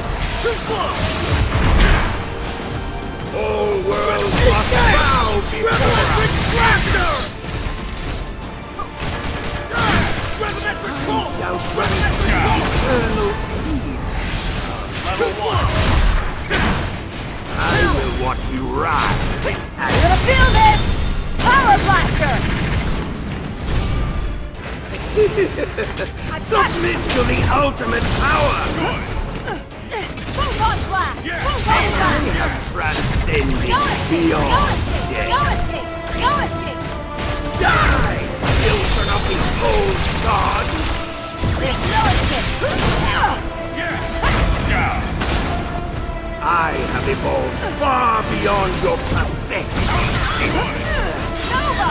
All worlds must bow before us. I shall grant eternal peace. Level one. I will watch you rise. You're gonna feel this! Power Blaster! (laughs) Submit to the ultimate power! Move on, Black! Move on, Black! Transcending No escape! beyond No escape! death. No escape! No escape! Die! Children of the old god! There's no escape! I have evolved far beyond your pathetic Nova!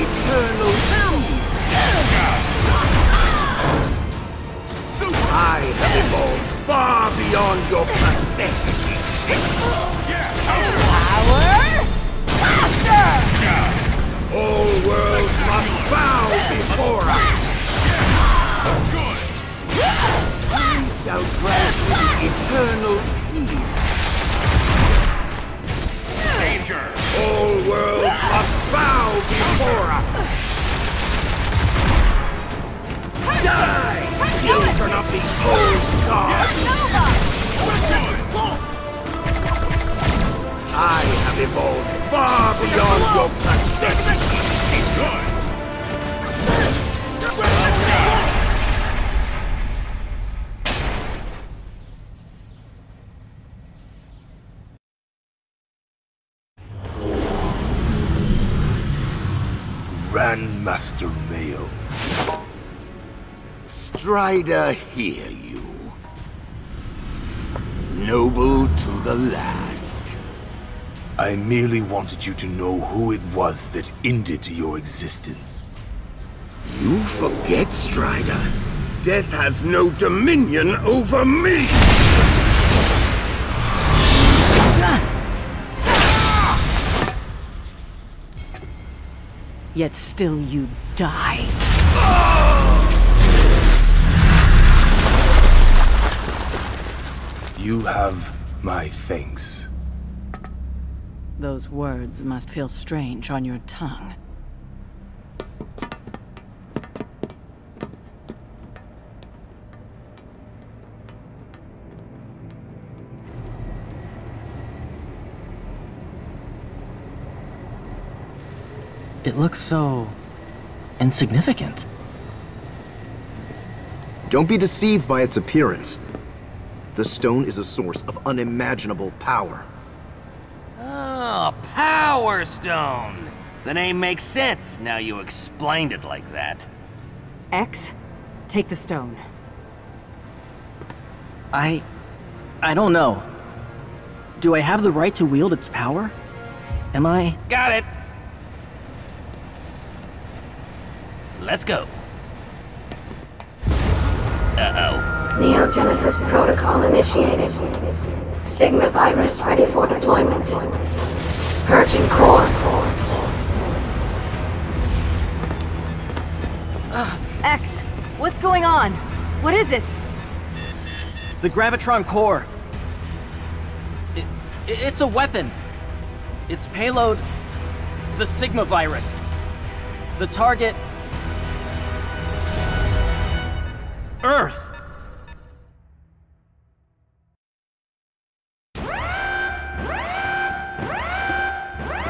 eternal peace! I have evolved far beyond your pathetic Power! Master! All worlds must bow before us! I shall grant you eternal peace! Danger! All worlds bow before us! Die! Children of the old god! I have evolved far beyond your pathetic Grandmaster Meio. Strider, hear you. Noble to the last. I merely wanted you to know who it was that ended your existence. You forget, Strider. Death has no dominion over me! Yet still you die. You have my thanks. Those words must feel strange on your tongue. It looks so... insignificant. Don't be deceived by its appearance. The stone is a source of unimaginable power. Oh, Power Stone! The name makes sense now you explained it like that. X, take the stone. I... I don't know. Do I have the right to wield its power? Am I... Got it! Let's go. Uh-oh. Neogenesis protocol initiated. Sigma virus ready for deployment. Purging core. X, what's going on? What is it? The Gravitron core. It, it- it's a weapon. Its payload, the Sigma virus. The target, Earth.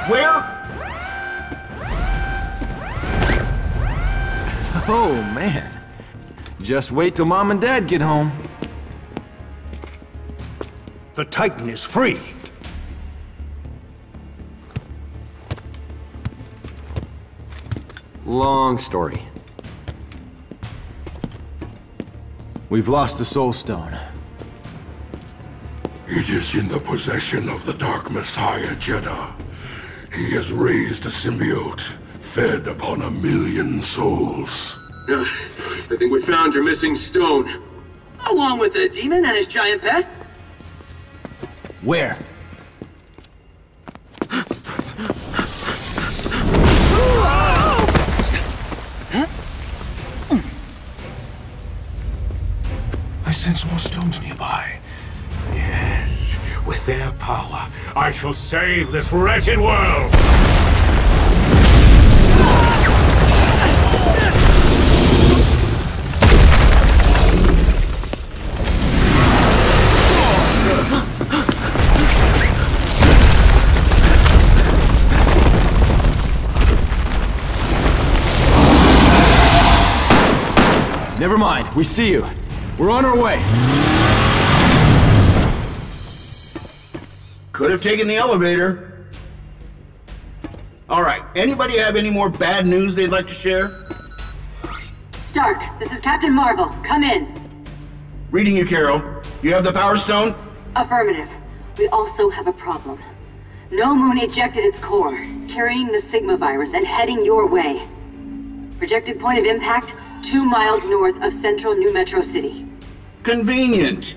Where? Oh, man. Just wait till Mom and Dad get home. The Titan is free. Long story. We've lost the Soul Stone. It is in the possession of the Dark Messiah Jedah. He has raised a symbiote, fed upon a million souls. I think we found your missing stone. Along with the demon and his giant pet? Where? Stones nearby. Yes, with their power, I shall save this wretched world! Never mind, we see you. We're on our way. Could have taken the elevator. All right, anybody have any more bad news they'd like to share? Stark, this is Captain Marvel. Come in. Reading you, Carol. You have the Power Stone? Affirmative. We also have a problem. Knowmoon ejected its core, carrying the Sigma virus and heading your way. Projected point of impact, two miles north of central New Metro City. Convenient.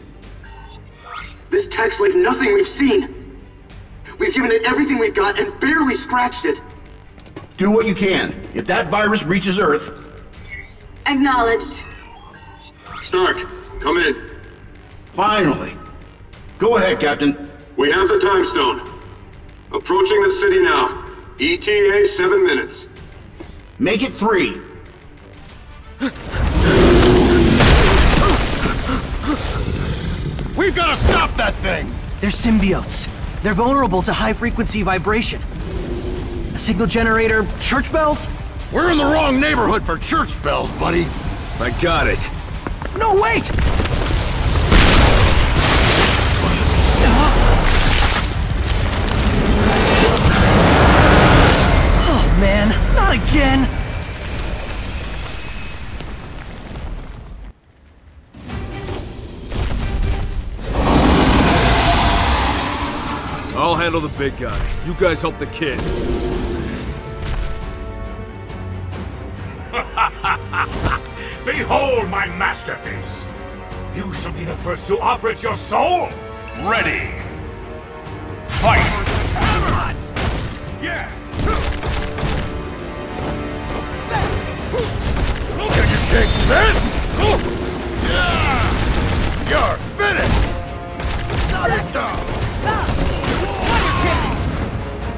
This tech's like nothing we've seen. We've given it everything we've got and barely scratched it. Do what you can. If that virus reaches Earth... Acknowledged. Stark, come in. Finally. Go ahead, Captain. We have the time stone. Approaching the city now. ETA seven minutes. Make it three. We've got to stop that thing! They're symbiotes. They're vulnerable to high-frequency vibration. A signal generator, church bells? We're in the wrong neighborhood for church bells, buddy. I got it. No, wait! Oh, man, not again! Handle the big guy. You guys help the kid. (laughs) Behold my masterpiece! You shall be the first to offer it your soul! Ready! Fight! Yes! Can you take this? You're finished! Sonic!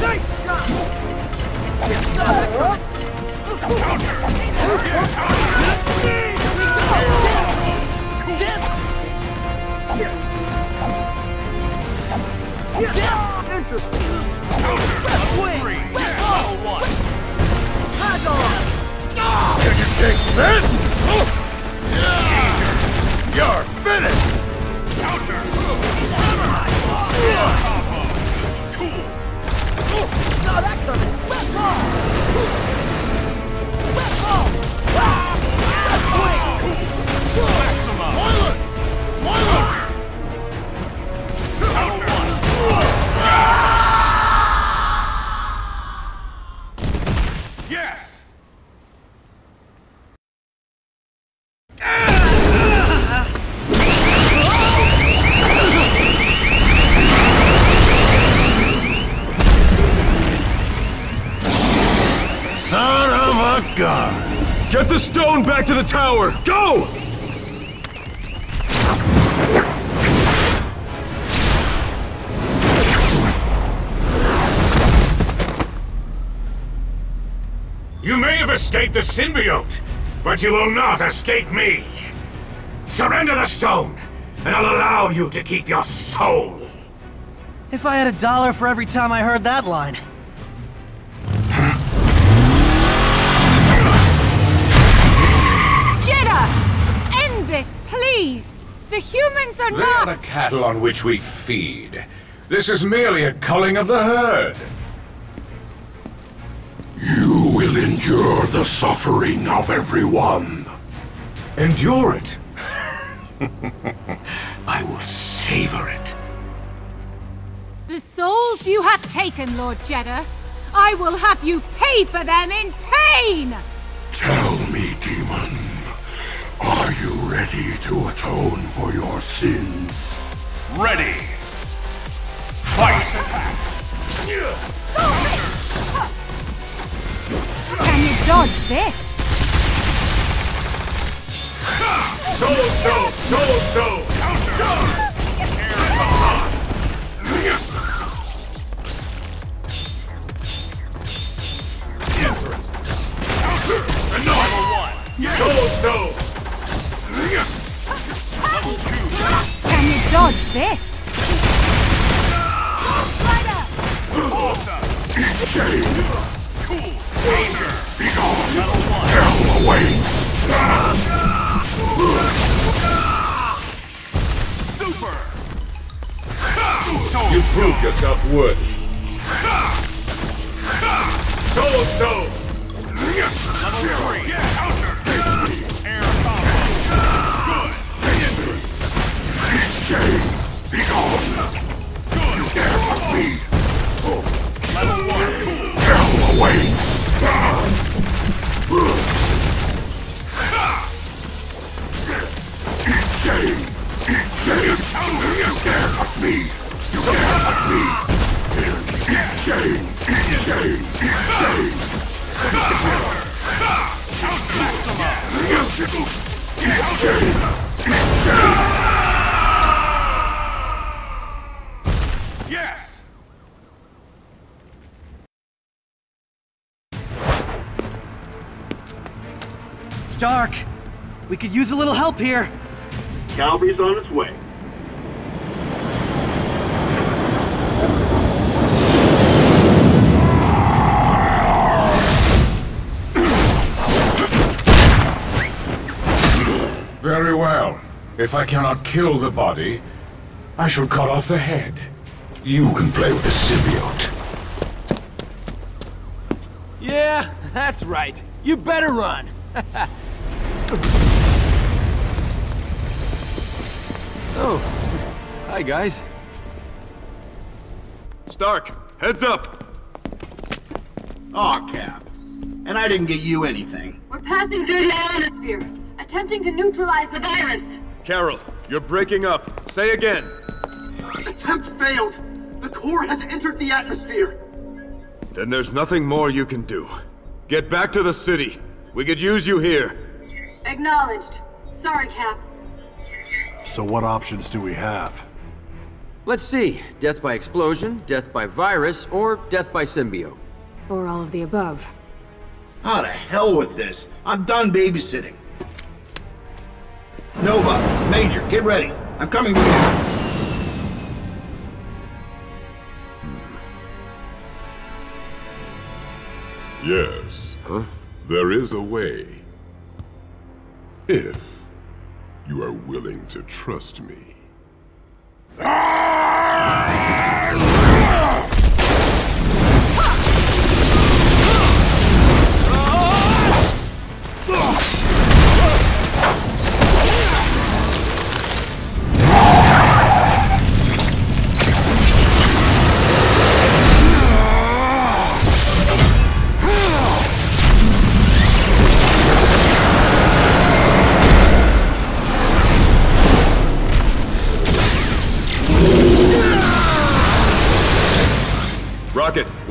Nice shot! Interesting. Swing. Ball. Tag on. Can you take this? You're finished! Counter! Saw that coming. Left ball. Left ball. Left swing. Yes! The stone back to the tower! Go! You may have escaped the symbiote, but you will not escape me. Surrender the stone, and I'll allow you to keep your soul. If I had a dollar for every time I heard that line. The humans are They not- are the cattle on which we feed. This is merely a culling of the herd. You will endure the suffering of everyone. Endure it? (laughs) I will savor it. The souls you have taken, Lord Jedah, I will have you pay for them in pain! Tell me, demon, are you ready to atone for your sins? Ready. Fight! Attack! Can you dodge this? Soul Stone! Soul Stone! Level one. Soul Stone! Level two. Can you dodge this? Shame. Cool. Danger. Begone. Hell awaits. Super. You proved yourself worthy. Soul Stone! Level three. Counter. Shame. Begone. Good. You dare touch me. Level one. Hell awaits. Shame. Shame. You dare touch me. You dare touch me. Shame. Shame. Shame. Yes! Stark, we could use a little help here. Calvary's on its way. Very well. If I cannot kill the body, I shall cut off the head. You can play with the symbiote. Yeah, that's right. You better run. (laughs) oh, hi guys. Stark, heads up! Aw, Cap. And I didn't get you anything. We're passing through the atmosphere, attempting to neutralize the virus. Carol, you're breaking up. Say again. Attempt failed. The core has entered the atmosphere. Then there's nothing more you can do. Get back to the city. We could use you here. Acknowledged. Sorry, Cap. So what options do we have? Let's see. Death by explosion, death by virus, or death by symbiote. Or all of the above. Ah, to hell with this. I'm done babysitting. Nova, Major, get ready. I'm coming with you. Yes. Huh? There is a way. If you are willing to trust me. (laughs)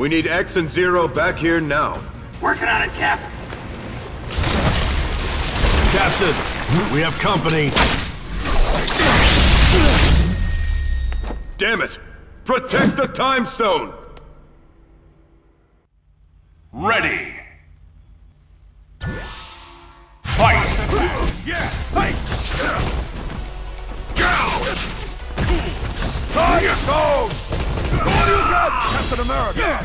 we need X and Zero back here now. Working on it, Cap. Captain, we have company. Damn it! Protect the Time Stone! Ready. Fight! Yeah! Fight! Time Stone! What do you got, Captain America? Yes!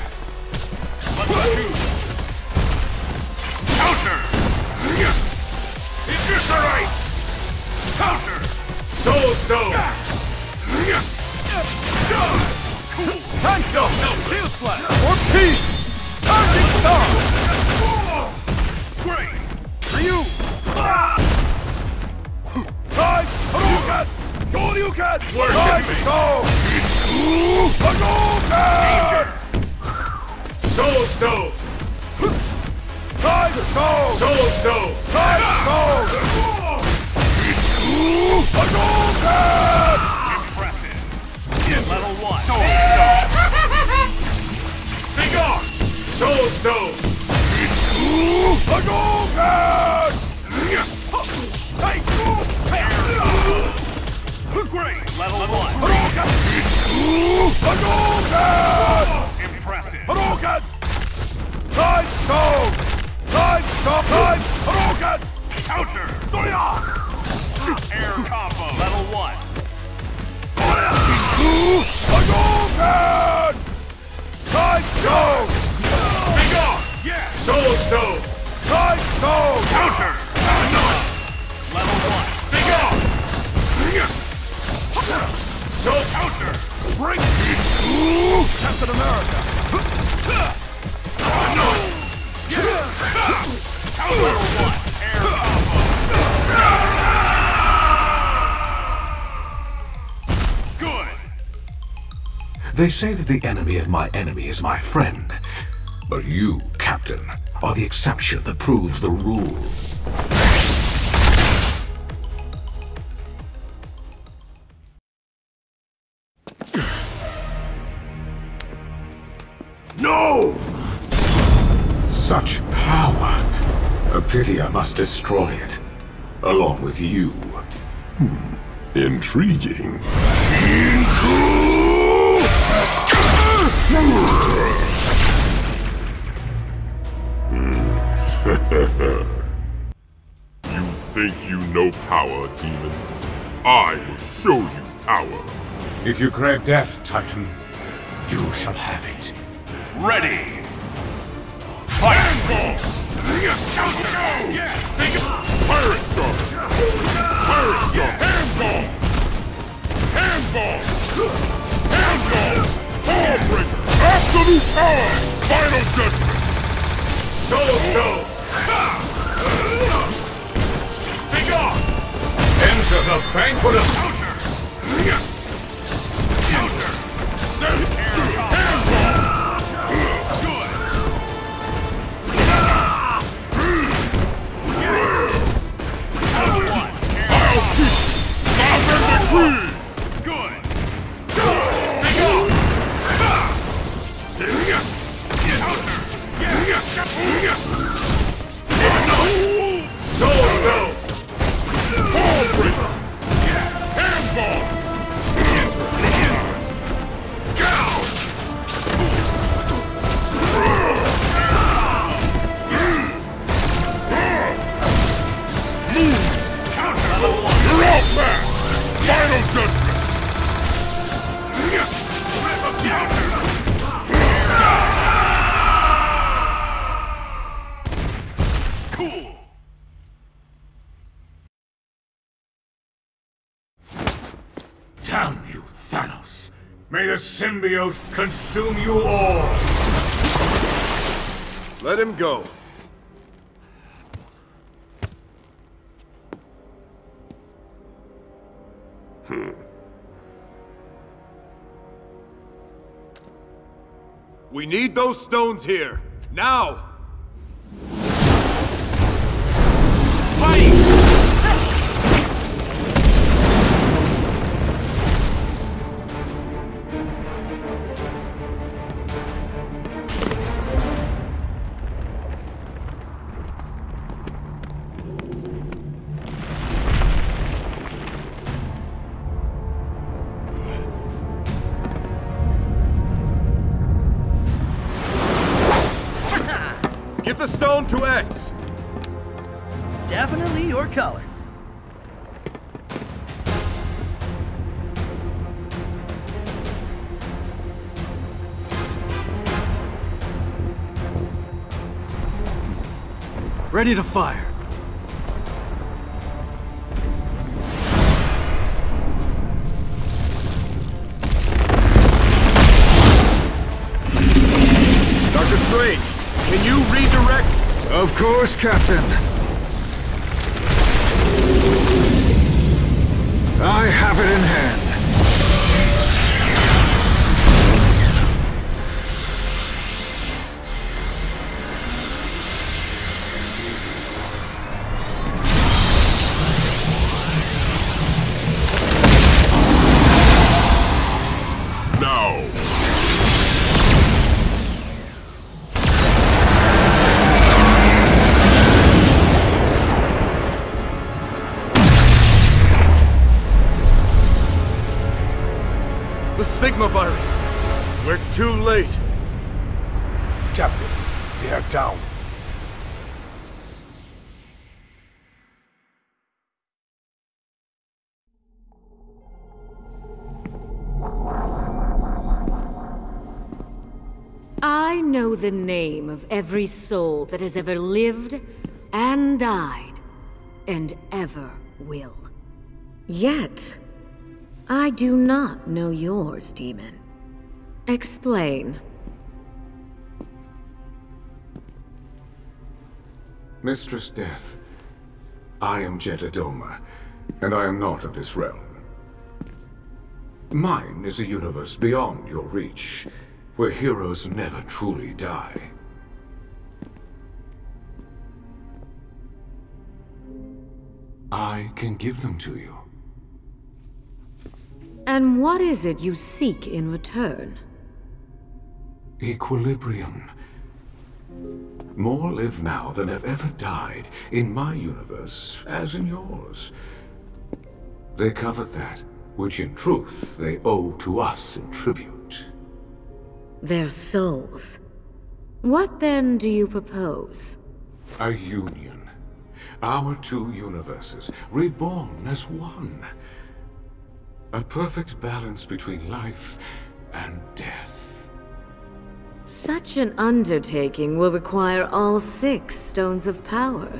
Level two. Counter! Eviscerate! Counter! Soul Stone! Time stone! Shield slash! Or peace! Charging star! Great! Ryu! Side Hadouken! Shoryuken! Stone! Hadouken! Soul Stone! Side stone! Soul Stone! Side stone! Hadouken! Impressive. Level one. Soul Stone! Be gone! Soul Stone! Hadouken! Great. Level one. Hadouken! Impressive. Hadouken! Side stone! Side stone! Side Hadouken! Counter. Doya! Air combo. Level one. Hadouken! Side stone! Be gone! Yes. Soul Stone! Side stone! Counter. Level one. Be gone! Soul Counter. Break! Captain America! Good. They say that the enemy of my enemy is my friend. But you, Captain, are the exception that proves the rule. No! Such power. A pity I must destroy it. Along with you. Hmm. Intriguing. (laughs) you think you know power, demon? I will show you power. If you crave death, Titan, you shall have it. Ready. Handball! Handball! Handball! Absolute power! Final! Enter the banquet of counter! Counter! Handball! Sovereign Final judgment! Damn you, Thanos! May the symbiote consume you all! Let him go. We need those stones here. Now! Ready to fire. Doctor Strange, can you redirect? Of course, Captain. Every soul that has ever lived and died, and ever will. Yet, I do not know yours, demon. Explain. Mistress Death, I am Jedah Dohma, and I am not of this realm. Mine is a universe beyond your reach, where heroes never truly die. I can give them to you. And what is it you seek in return? Equilibrium. More live now than have ever died in my universe, as in yours. They covet that, which in truth they owe to us in tribute. Their souls. What then do you propose? A union. Our two universes, reborn as one. A perfect balance between life and death. Such an undertaking will require all six Stones of Power.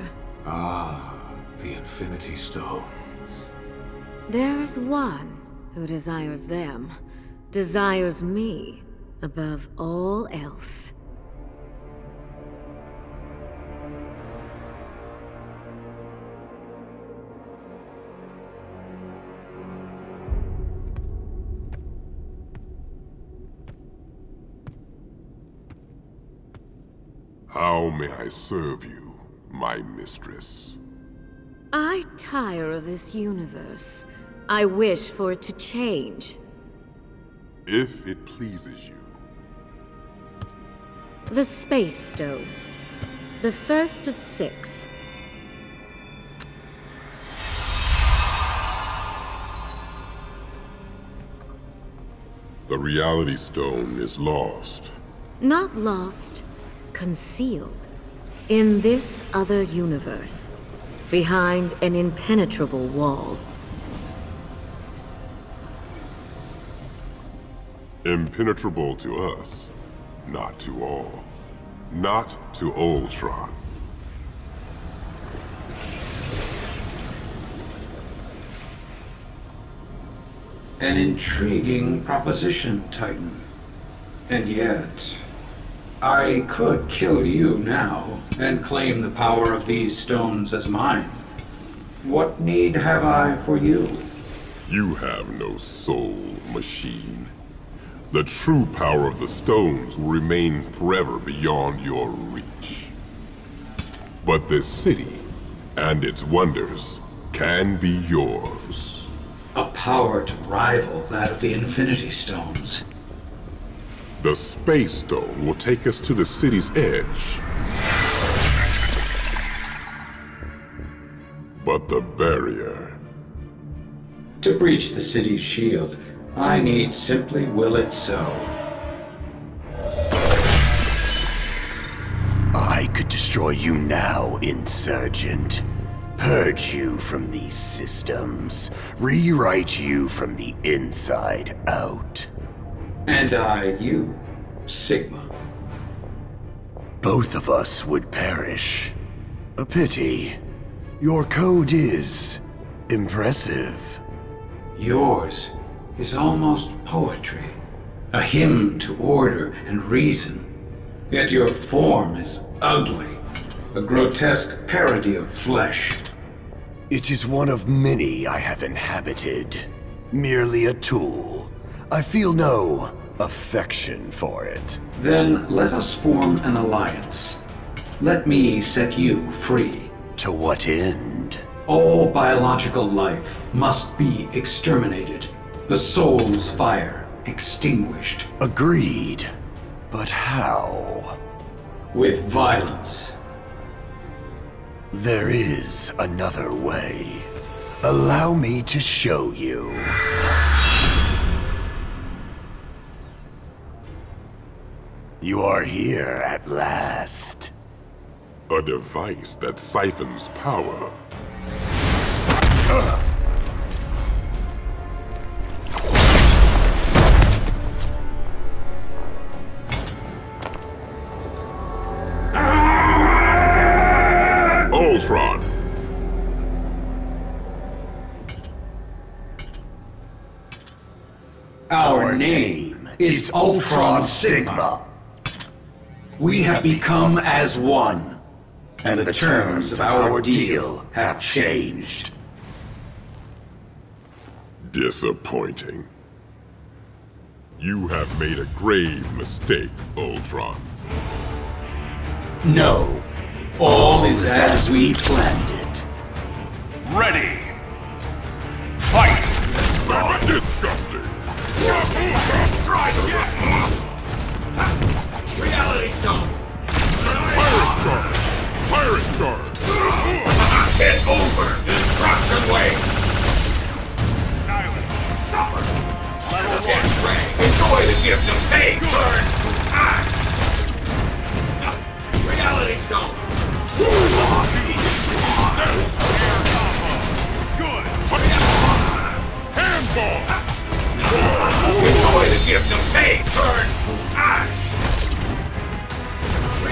Ah, the Infinity Stones. There's one who desires them, desires me above all else. How may I serve you, my mistress? I tire of this universe. I wish for it to change. If it pleases you. The Space Stone. The first of six. The Reality Stone is lost. Not lost, concealed. In this other universe. Behind an impenetrable wall. Impenetrable to us, not to all. Not to Ultron. An intriguing proposition, Titan. And yet, I could kill you now and claim the power of these stones as mine. What need have I for you? You have no soul, machine. The true power of the stones will remain forever beyond your reach. But this city and its wonders can be yours. A power to rival that of the Infinity Stones. The Space Stone will take us to the city's edge. But the barrier... To breach the city's shield, I need simply will it so. I could destroy you now, Insurgent. Purge you from these systems. Rewrite you from the inside out. And I, you, Sigma. Both of us would perish. A pity. Your code is impressive. Yours is almost poetry. A hymn to order and reason. Yet your form is ugly. A grotesque parody of flesh. It is one of many I have inhabited. Merely a tool. I feel no affection for it. Then let us form an alliance. Let me set you free. To what end? All biological life must be exterminated. The soul's fire extinguished. Agreed. But how? With violence. There is another way. Allow me to show you. You are here at last. A device that siphons power. Ultron! Our name is Ultron Sigma. We have become as one, and the terms of our deal have changed. Disappointing. You have made a grave mistake, Ultron. No. All is as we planned it. Ready! Fight! Disgusting. Reality Stone! Pirate! Pirate over! Destruction wave! Skyland, suffer! Level Get ready! Enjoy the gifts of pain! Burn ash! Reality Stone! Good! Handball! Enjoy the gifts of pain! Burn to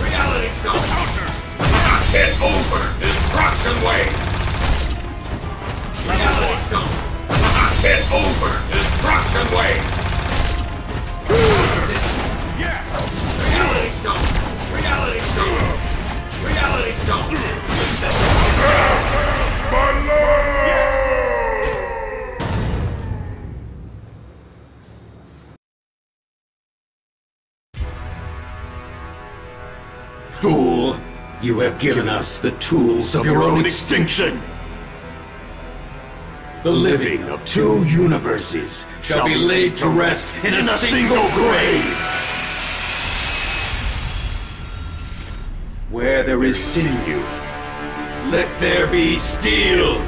Reality Stone. Counter. It's over. Destruction wave. Reality Stone. It's over. Destruction wave. Yes. Reality Stone. Reality Stone. Reality Stone. My lord! Fool! You have given us the tools of your own extinction! The living of two universes shall be laid to rest in a single grave! Where there is sinew, let there be steel!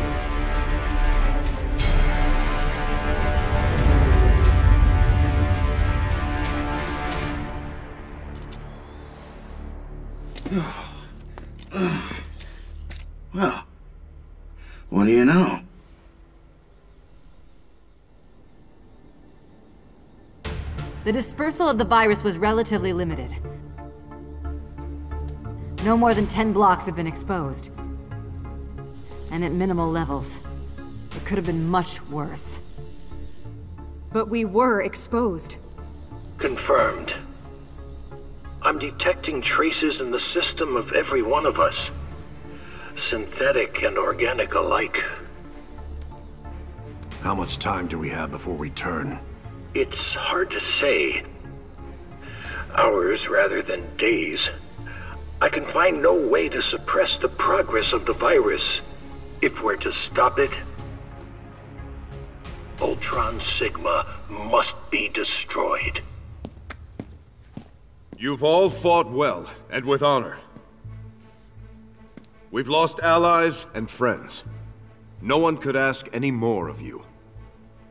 The dispersal of the virus was relatively limited. No more than 10 blocks have been exposed. And at minimal levels. It could have been much worse. But we were exposed. Confirmed. I'm detecting traces in the system of every one of us. Synthetic and organic alike. How much time do we have before we turn? It's hard to say. Hours rather than days. I can find no way to suppress the progress of the virus. If we're to stop it, Ultron Sigma must be destroyed. You've all fought well, and with honor. We've lost allies and friends. No one could ask any more of you.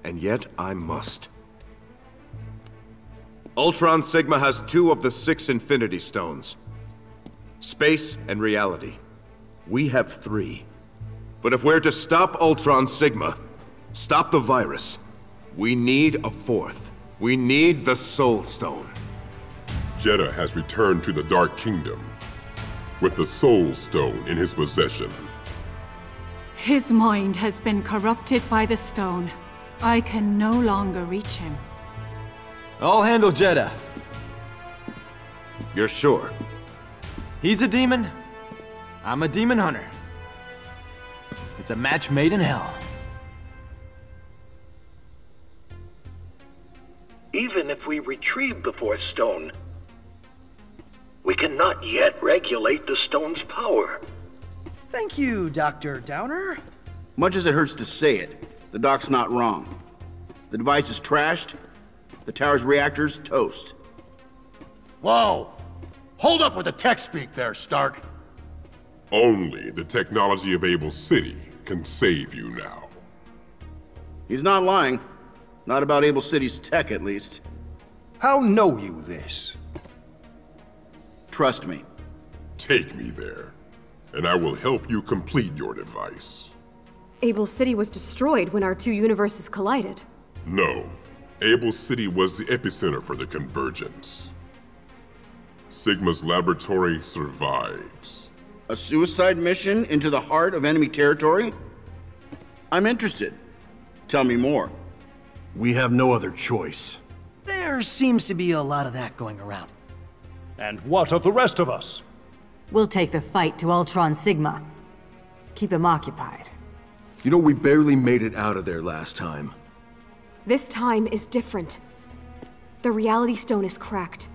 And yet I must. Ultron Sigma has two of the six Infinity Stones. Space and reality. We have three. But if we're to stop Ultron Sigma, stop the virus, we need a fourth. We need the Soul Stone. Jedah has returned to the Dark Kingdom with the Soul Stone in his possession. His mind has been corrupted by the stone. I can no longer reach him. I'll handle Jedah. You're sure? He's a demon. I'm a demon hunter. It's a match made in hell. Even if we retrieve the Fourth Stone, we cannot yet regulate the stone's power. Thank you, Dr. Downer. Much as it hurts to say it, the doc's not wrong. The device is trashed, the tower's reactors toast. Whoa! Hold up with the tech speak there, Stark. Only the technology of Abel City can save you now. He's not lying. Not about Abel City's tech, at least. How know you this? Trust me. Take me there, and I will help you complete your device. Abel City was destroyed when our two universes collided. No. Abel City was the epicenter for the convergence. Sigma's laboratory survives. A suicide mission into the heart of enemy territory? I'm interested. Tell me more. We have no other choice. There seems to be a lot of that going around. And what of the rest of us? We'll take the fight to Ultron Sigma. Keep him occupied. You know, we barely made it out of there last time. This time is different. The Reality Stone is cracked.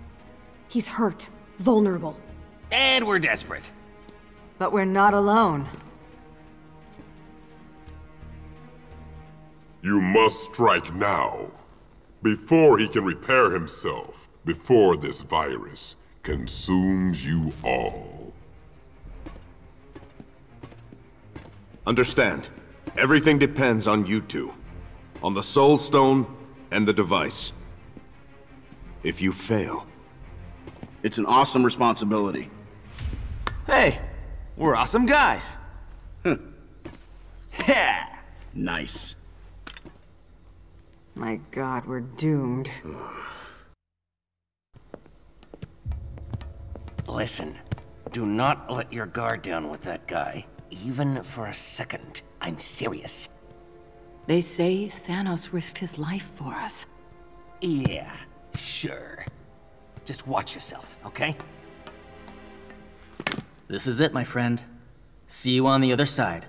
He's hurt, vulnerable. And we're desperate. But we're not alone. You must strike now, before he can repair himself, before this virus consumes you all. Understand, everything depends on you two. On the Soul Stone and the device. If you fail... It's an awesome responsibility. Hey, we're awesome guys. (laughs) yeah. Nice. My god, we're doomed. Listen, do not let your guard down with that guy, even for a second. I'm serious. They say Thanos risked his life for us. Yeah, sure. Just watch yourself, okay? This is it, my friend. See you on the other side.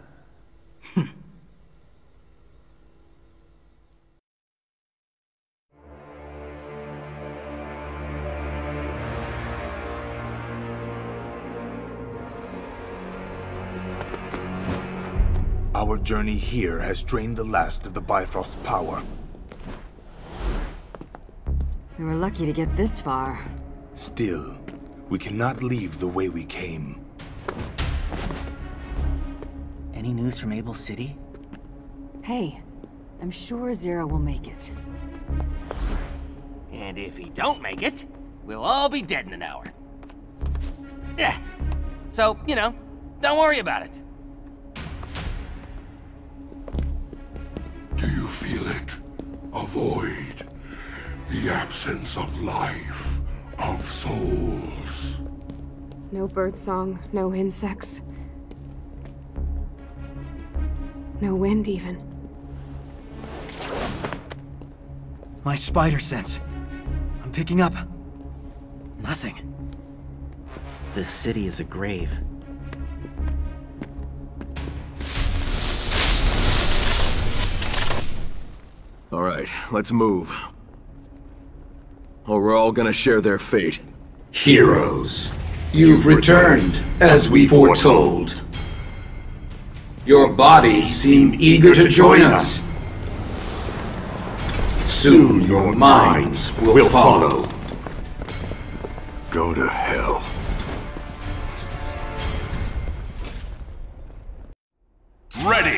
Our journey here has drained the last of the Bifrost's power. We were lucky to get this far. Still, we cannot leave the way we came. Any news from Abel City? Hey, I'm sure Zero will make it. And if he don't make it, we'll all be dead in an hour. Yeah. So, you know, don't worry about it. A void. The absence of life, of souls. No birdsong, no insects. No wind, even. My spider sense. I'm picking up. Nothing. This city is a grave. All right, let's move. Or we're all gonna share their fate. Heroes, you've returned, as we foretold. Your bodies seem eager to join us. Soon your minds will follow. Go to hell. Ready!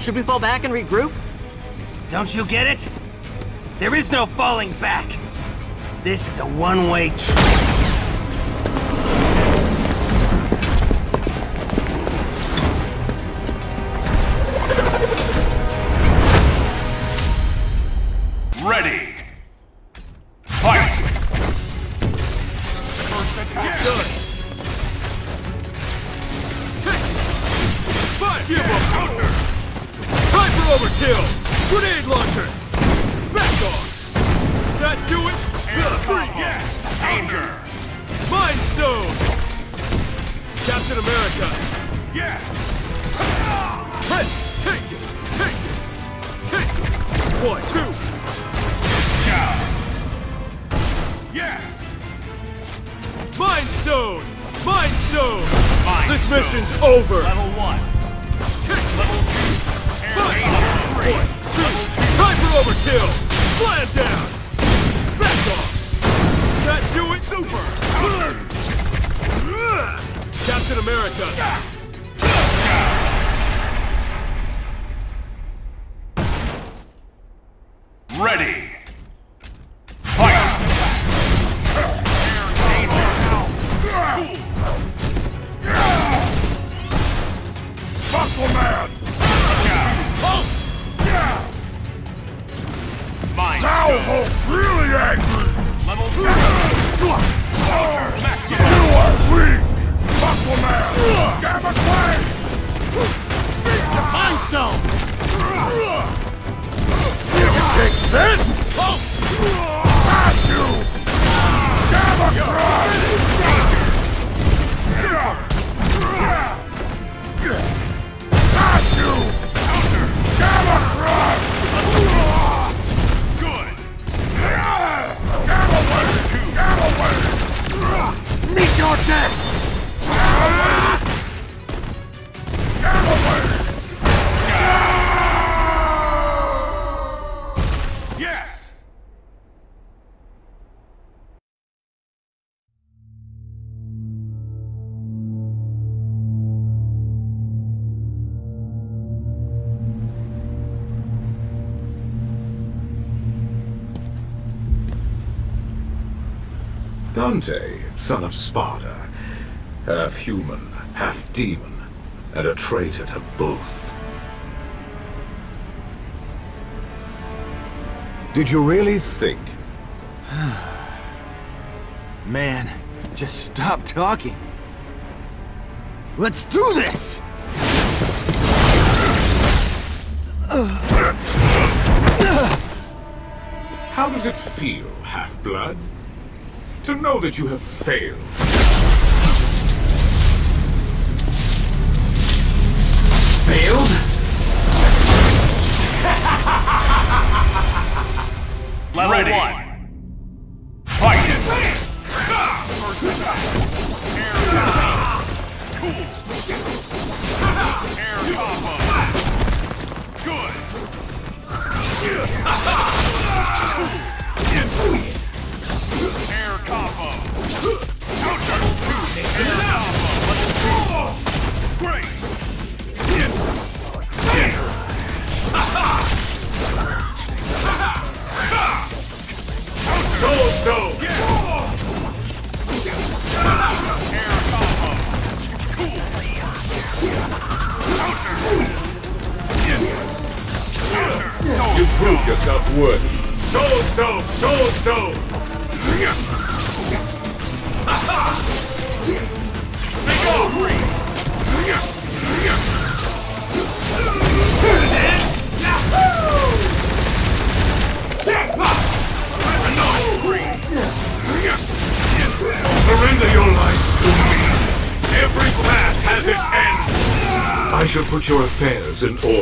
Should we fall back and regroup? Don't you get it? There is no falling back. This is a one-way trip. Dante, son of Sparta, half human, half demon, and a traitor to both. Did you really think? (sighs) Man, just stop talking. Let's do this! How does it feel, Half-Blood? To know that you have failed. Failed? Level Ready. one. Affairs in.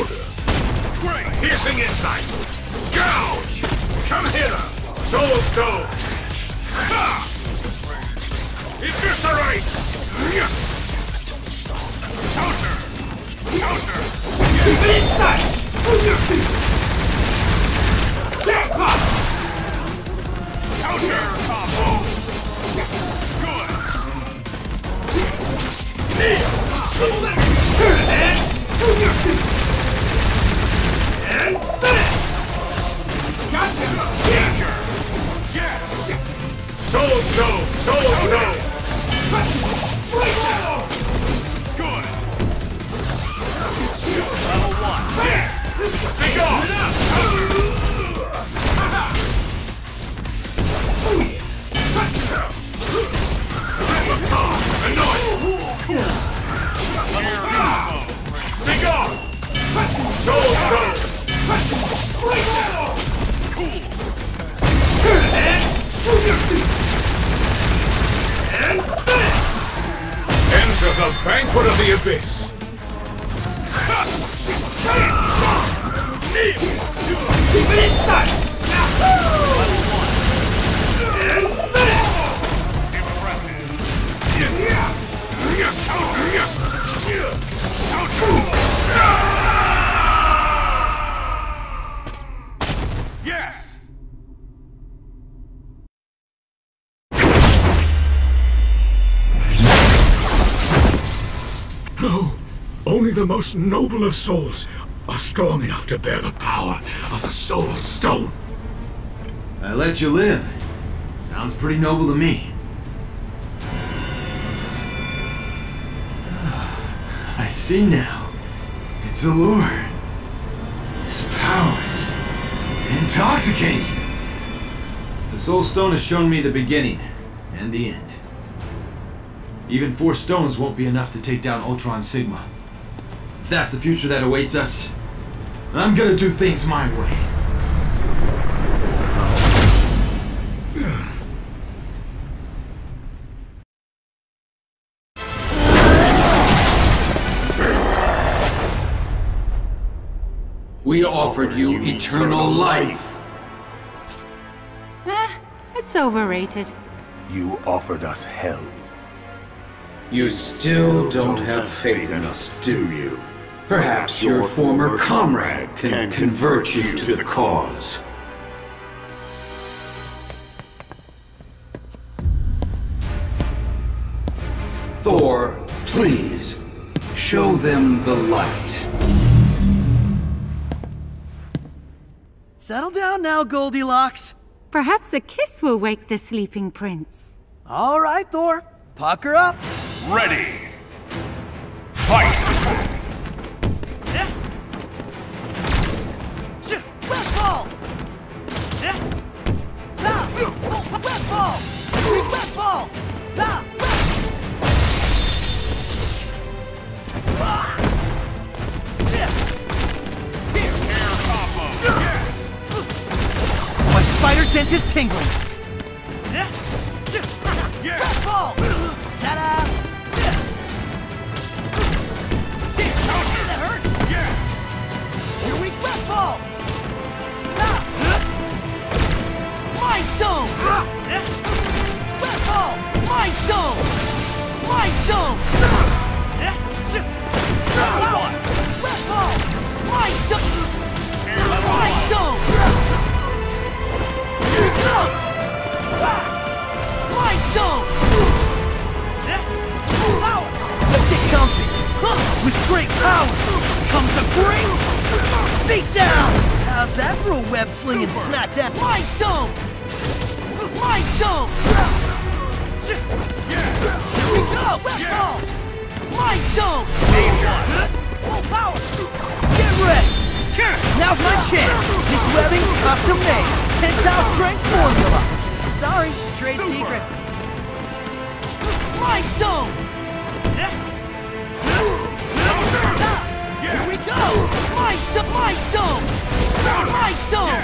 The most noble of souls are strong enough to bear the power of the Soul Stone. I let you live. Sounds pretty noble to me. Ah, I see now. It's a lure. His powers. Intoxicating. The Soul Stone has shown me the beginning and the end. Even four stones won't be enough to take down Ultron Sigma. If that's the future that awaits us, I'm gonna do things my way. We offered you eternal life. Eh, it's overrated. You offered us hell. You still don't have faith in us, do you? Perhaps your former comrade can convert you to the cause. Thor, please, show them the light. Settle down now, Goldilocks. Perhaps a kiss will wake the sleeping prince. All right, Thor. Pucker up. Ready. Fight! Spider sense is tingling. Web ball! Ta-da! That hurts! Here we west Mind Stone! Web ball! Mind Stone! Mind Stone! West! Mind Stone! Mind Stone! Mind Stone! Get comfy! With great power comes a great beat down! How's that for a web sling and smack that Mind Stone! Mind Stone! Here we go! Web ball! Mind Stone! Full power! Get ready! Now's my chance! This webbing's custom made! Tensile strength formula! Sorry, trade secret. Mind Stone! Here we go! Mind Stone! Mind Stone! Mind Stone!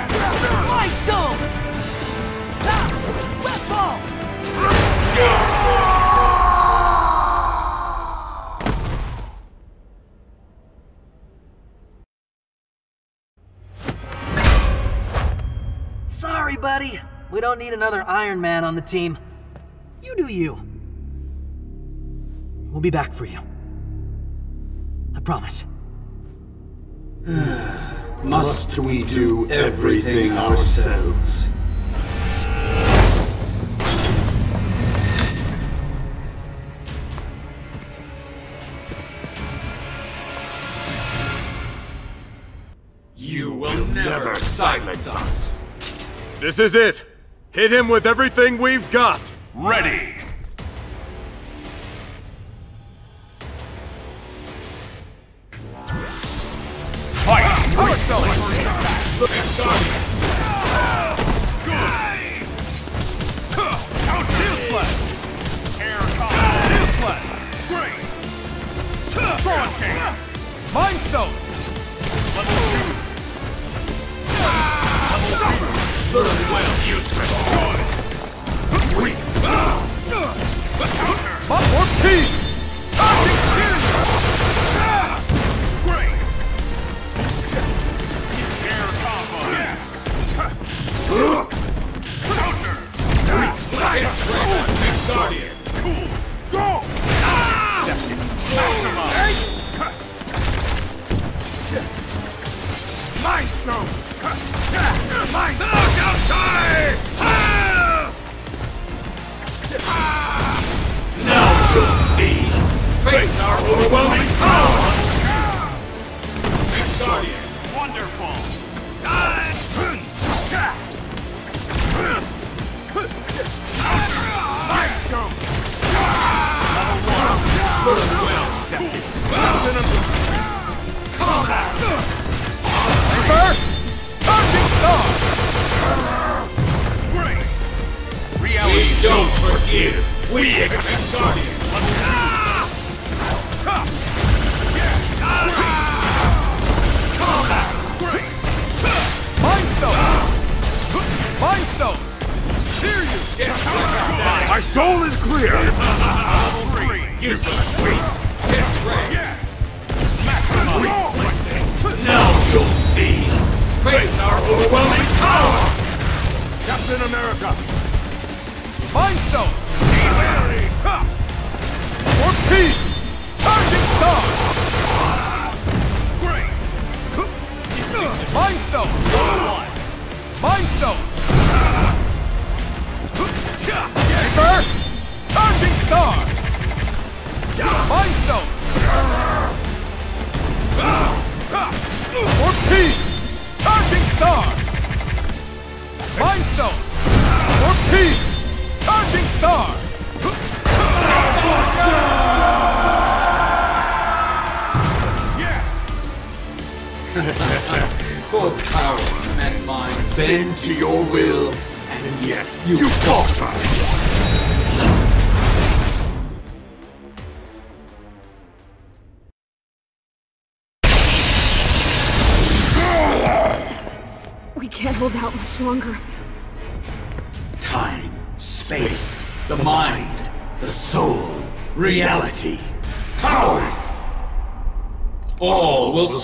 Mind Stone! Sorry, buddy. We don't need another Iron Man on the team. You do you. We'll be back for you. I promise. (sighs) Must we do everything ourselves? You will never silence us. This is it! Hit him with everything we've got! Ready.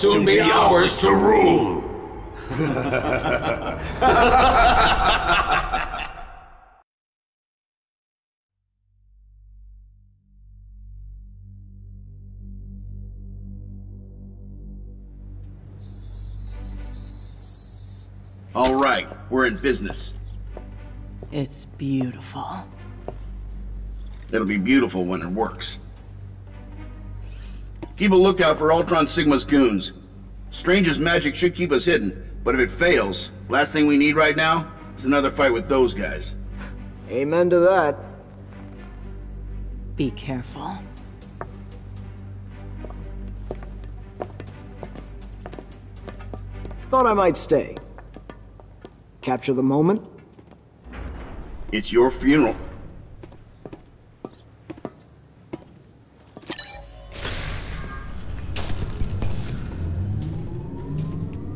Soon be ours to rule. (laughs) All right, we're in business. It's beautiful. It'll be beautiful when it works. Keep a lookout for Ultron Sigma's goons. Strange's magic should keep us hidden, but if it fails, last thing we need right now is another fight with those guys. Amen to that. Be careful. Thought I might stay. Capture the moment? It's your funeral.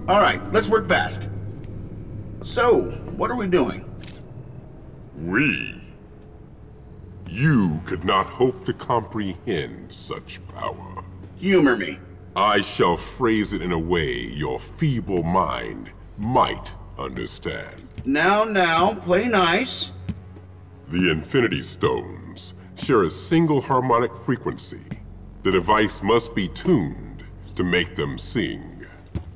All right, let's work fast. So, what are we doing? We? You could not hope to comprehend such power. Humor me. I shall phrase it in a way your feeble mind might understand. Now, now, play nice. The Infinity Stones share a single harmonic frequency. The device must be tuned to make them sing.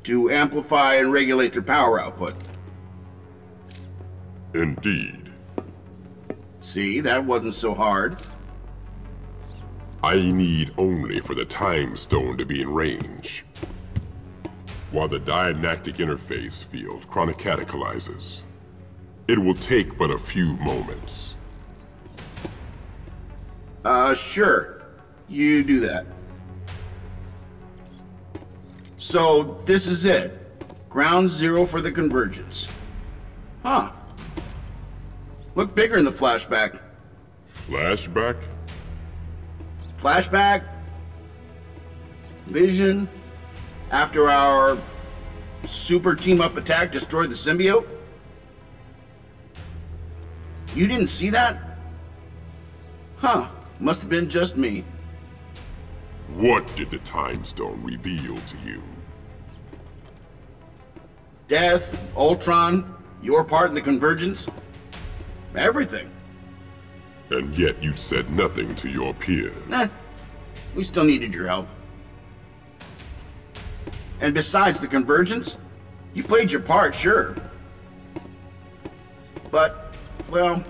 To amplify and regulate their power output. Indeed. See, that wasn't so hard. I need only for the Time Stone to be in range. While the dianactic interface field chronocatechorizes. It will take but a few moments. Uh, sure. You do that. So, this is it. Ground zero for the convergence. Huh. Look bigger in the flashback. Flashback? Flashback. Vision. After our super team up attack destroyed the symbiote. You didn't see that? Huh. Must have been just me. What did the Time Stone reveal to you? Death, Ultron, your part in the convergence. Everything. And yet you said nothing to your peers. Nah, we still needed your help. And besides the convergence, you played your part, sure. But, well,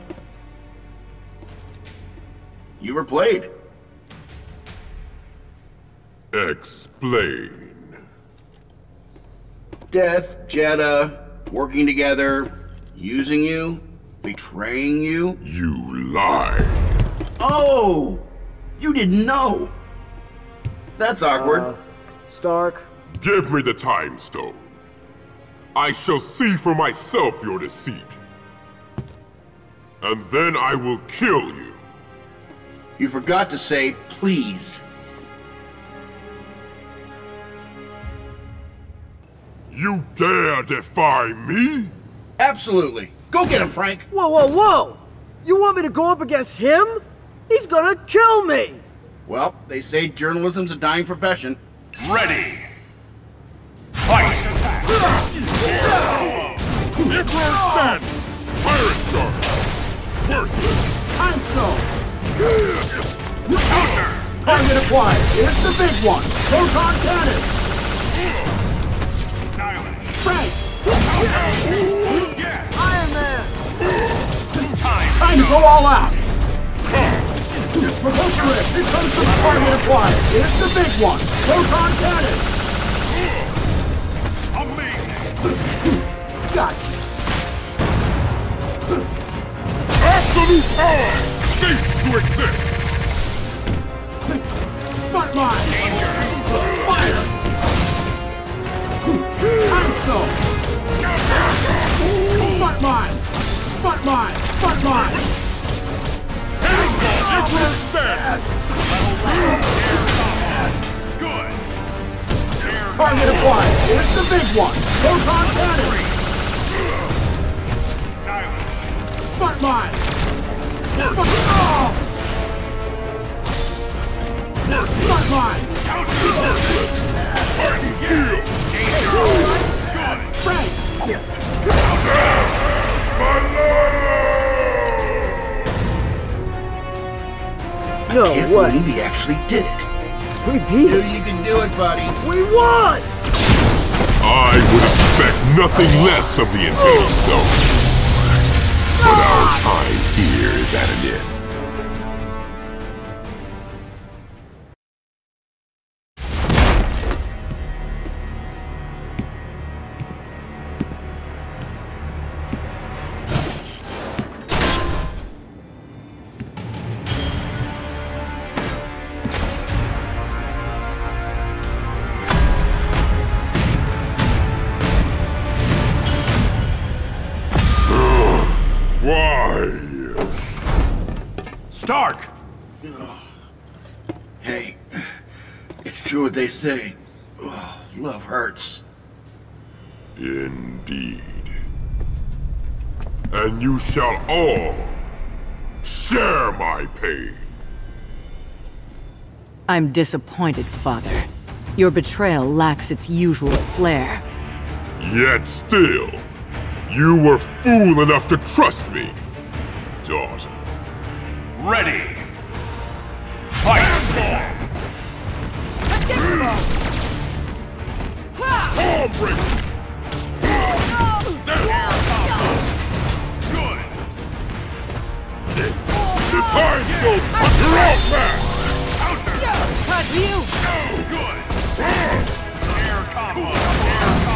you were played. Explain. Death, Jedah, working together, using you, betraying you. You lied. Oh! You didn't know! That's awkward. Uh, Stark. Give me the Time Stone. I shall see for myself your deceit. And then I will kill you. You forgot to say, please. You dare defy me? Absolutely. Go get him, Frank. Whoa, whoa, whoa! You want me to go up against him? He's gonna kill me! Well, they say journalism's a dying profession. Ready! Emperor stand! Pirate charge! Worthless! Time stone! Counter! Target acquired! It's the big one! Proton cannon! Time! To go all out! Propulsion rift! Here comes the target acquired! It's the big one! Proton cannon! Amazing! Gotcha! Absolute power! Cease to exist! Front line! Fire! Time stone! Front line! Front line! Front line! Emperor stand! Good. Target acquired! It's the big one! Proton cannon! Front line! Front, oh! Front line! Frank! No I can't way. believe he actually did it. We beat Knew it. you can do it, buddy. We won! I would expect nothing less of the Infinity Stone. But our time here is at an end. They say. Oh, love hurts. Indeed. And you shall all share my pain. I'm disappointed, Father. Your betrayal lacks its usual flair. Yet still, you were fool enough to trust me, daughter. Ready. Fight! Good. Air combo. Air combo.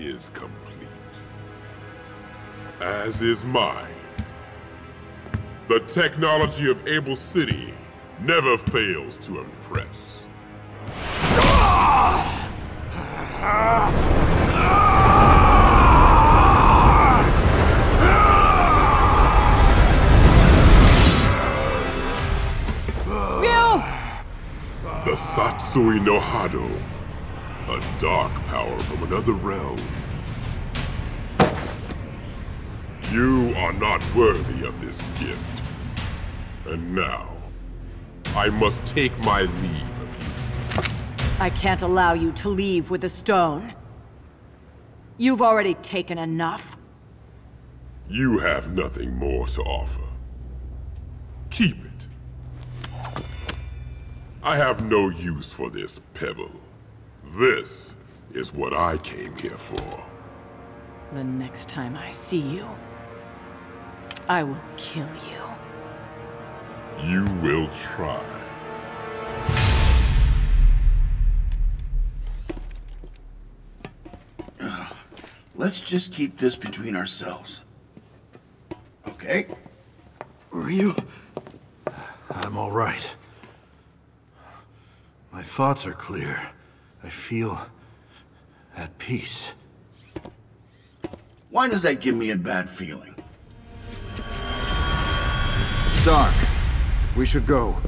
Is complete. As is mine. The technology of Abel City never fails to impress. Ryu! The Satsui no Hado. A dark power from another realm. You are not worthy of this gift. And now, I must take my leave of you. I can't allow you to leave with the stone. You've already taken enough. You have nothing more to offer. Keep it. I have no use for this pebble. This is what I came here for. The next time I see you, I will kill you. You will try. (sighs) Let's just keep this between ourselves. Okay? Ryu? I'm all right. My thoughts are clear. I feel at peace. Why does that give me a bad feeling? Stark, we should go.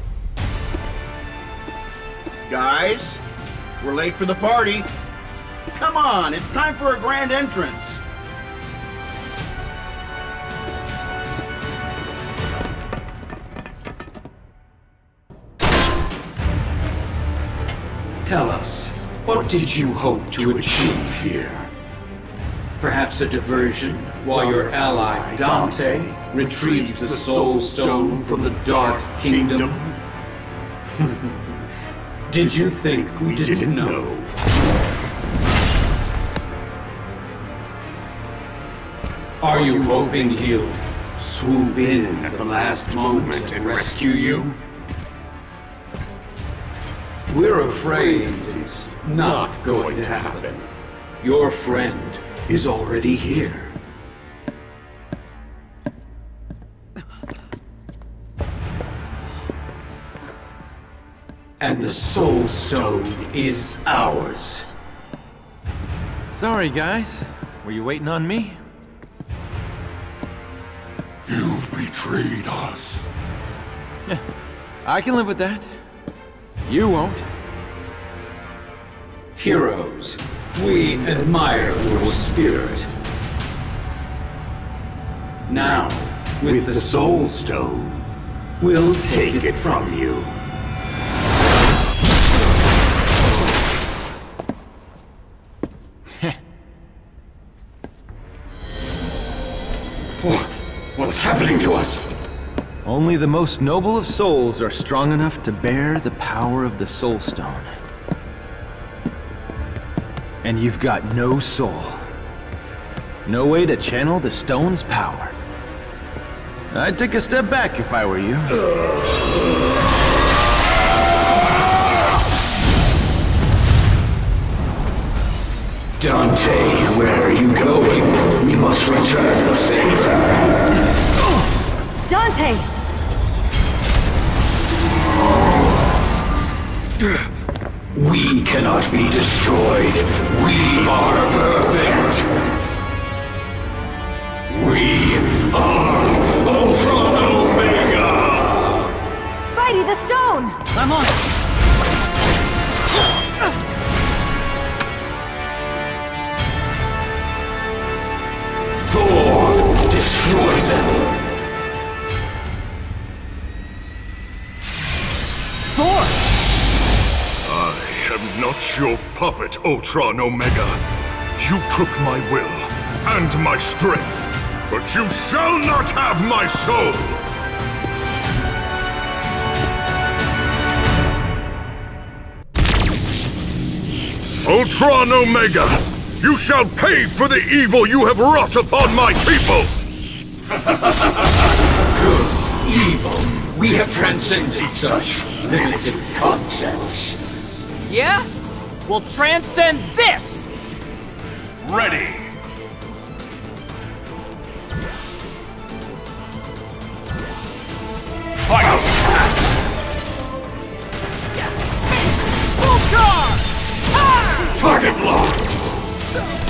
Guys, we're late for the party. Come on, it's time for a grand entrance. Tell us, what did you hope to achieve here? Perhaps a diversion while your ally Dante retrieves the Soul Stone from the Dark Kingdom? (laughs) Did you think we didn't know? Are you hoping he'll swoop in at the last moment and rescue you? We're afraid it's not going to happen. Your friend is already here. And the Soul Stone is ours. Sorry, guys. Were you waiting on me? You've betrayed us. (laughs) I can live with that. You won't. Heroes, we admire your spirit. Now, with the Soul Stone, we'll take it from you. (laughs) What's happening to us? Only the most noble of souls are strong enough to bear the power of the Soul Stone. And you've got no soul. No way to channel the stone's power. I'd take a step back if I were you. Dante, where are you going? We must return the favor. Dante! (laughs) We cannot be destroyed. We are perfect. We are Ultron Omega. Spidey, the stone! I'm on it! Not your puppet, Ultron Omega. You took my will and my strength, but you shall not have my soul! Ultron Omega! You shall pay for the evil you have wrought upon my people! Evil. We have transcended such limited concepts. Yeah? We'll transcend this! Ready! Full charge! Ah! Target locked!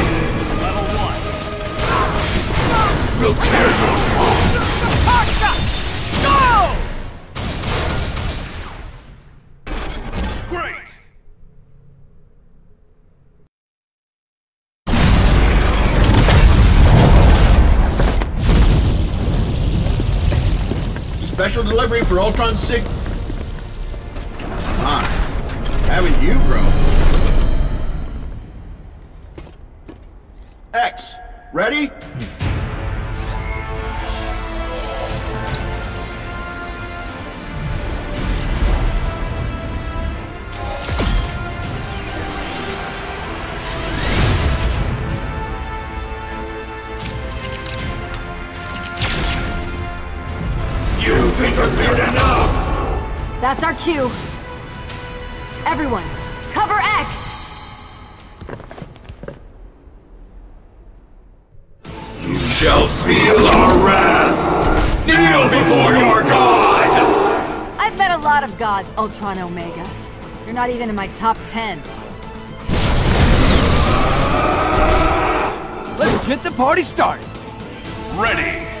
will tear your throat! Go! Great! Special delivery for Ultron 6. Ah, haven't you, bro? X, ready? That's our cue. Everyone, cover X! You shall feel our wrath! Kneel before your god! I've met a lot of gods, Ultron Omega. You're not even in my top ten. Let's get the party started! Ready!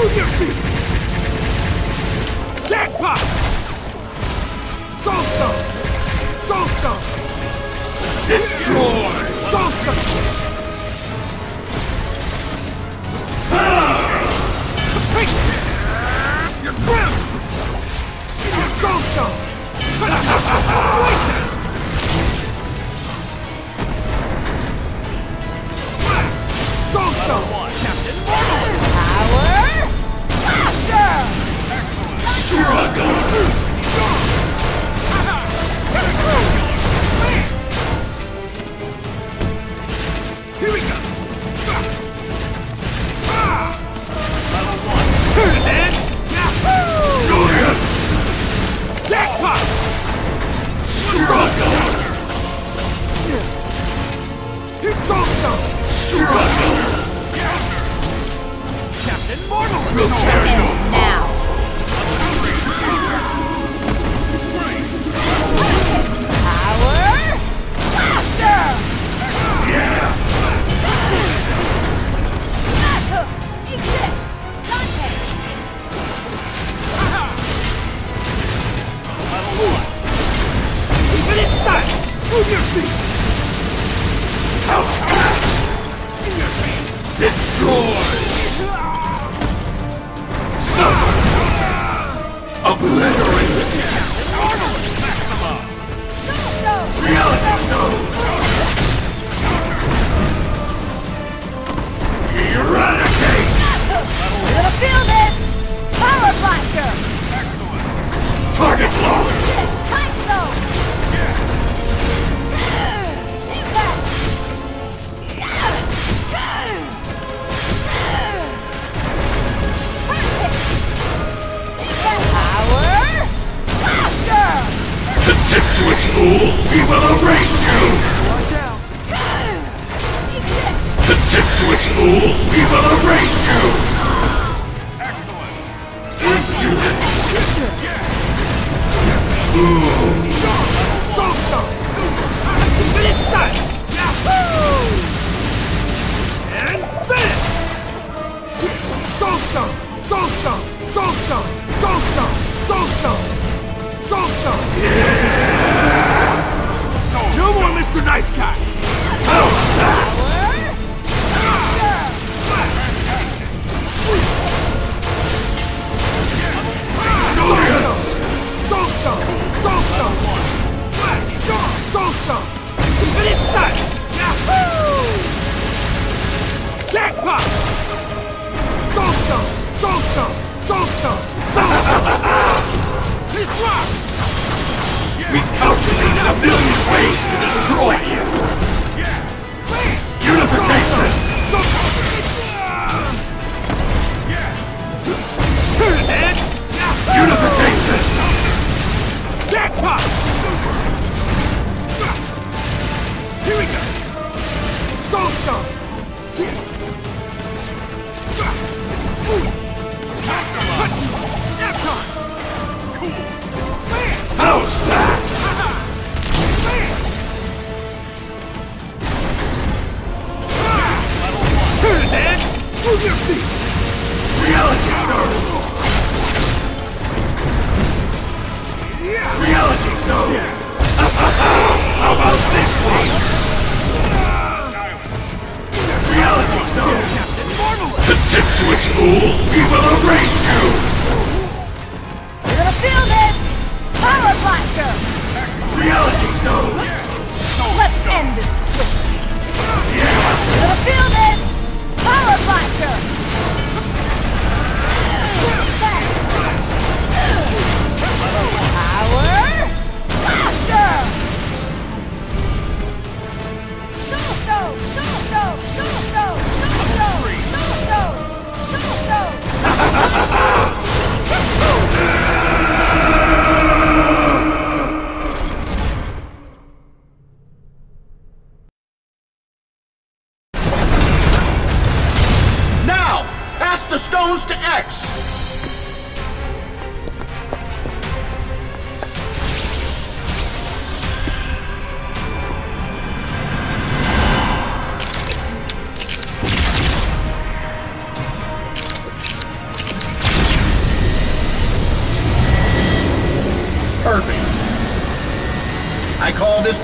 Move! Jackpot! Soulstone! Soulstone! Destroy! Soulstone! You're! Soulstone!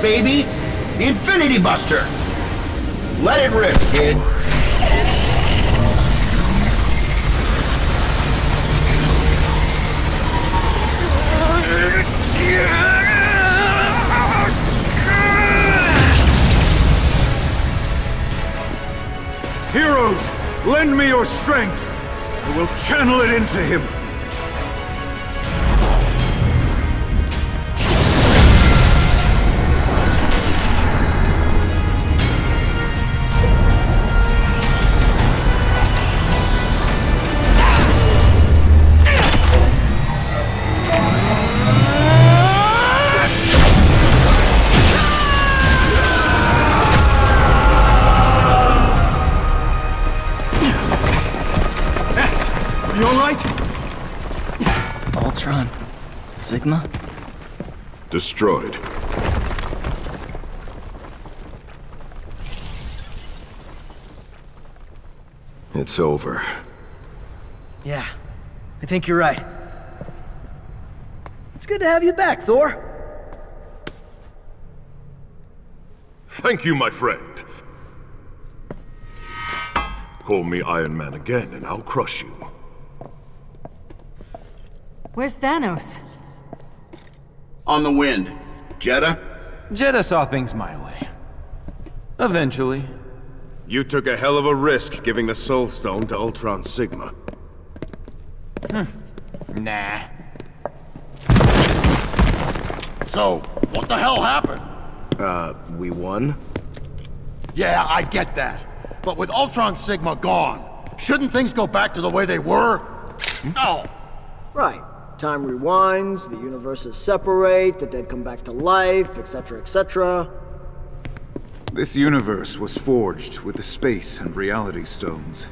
Baby Infinity Buster. Let it rip, kid. Heroes, lend me your strength. I will channel it into him. Destroyed. It's over. Yeah, I think you're right. It's good to have you back, Thor. Thank you, my friend. Call me Iron Man again, and I'll crush you. Where's Thanos? On the wind. Jedah? Jedah saw things my way. Eventually. You took a hell of a risk giving the Soul Stone to Ultron Sigma. Nah. So, what the hell happened? Uh, we won? Yeah, I get that. But with Ultron Sigma gone, shouldn't things go back to the way they were? No. Right. Time rewinds, the universes separate, the dead come back to life, etc., etc. This universe was forged with the space and reality stones.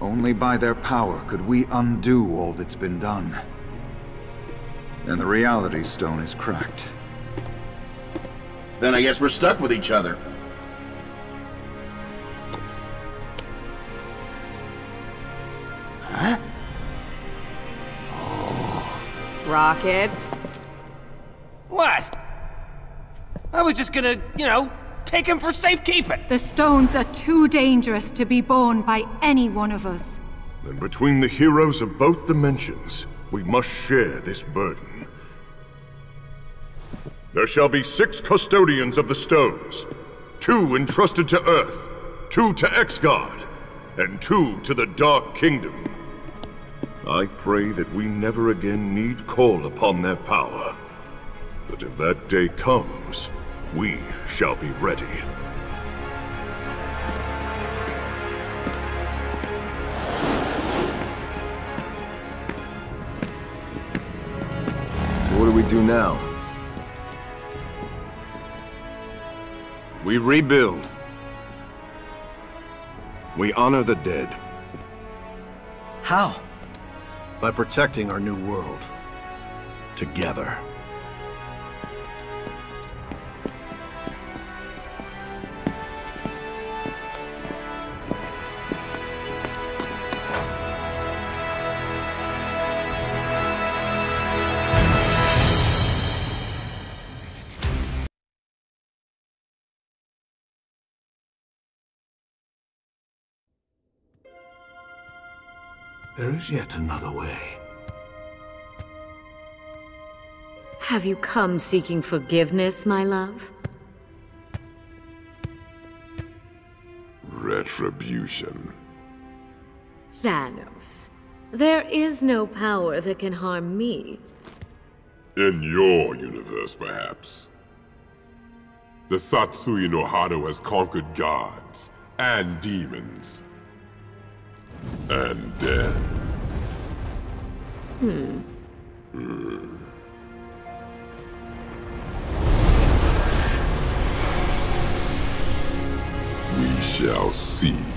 Only by their power could we undo all that's been done. And the reality stone is cracked. Then I guess we're stuck with each other. Huh? Rocket. What? I was just gonna, you know, take him for safekeeping. The stones are too dangerous to be borne by any one of us. Then between the heroes of both dimensions, we must share this burden. There shall be six custodians of the stones. Two entrusted to Earth, two to Xgard, and two to the Dark Kingdom. I pray that we never again need call upon their power. But if that day comes, we shall be ready. What do we do now? We rebuild. We honor the dead. How? By protecting our new world. Together. There is yet another way. Have you come seeking forgiveness, my love? Retribution. Thanos. There is no power that can harm me. In your universe, perhaps. The Satsui no Hado has conquered gods and demons. And death. Hmm. Hmm. We shall see.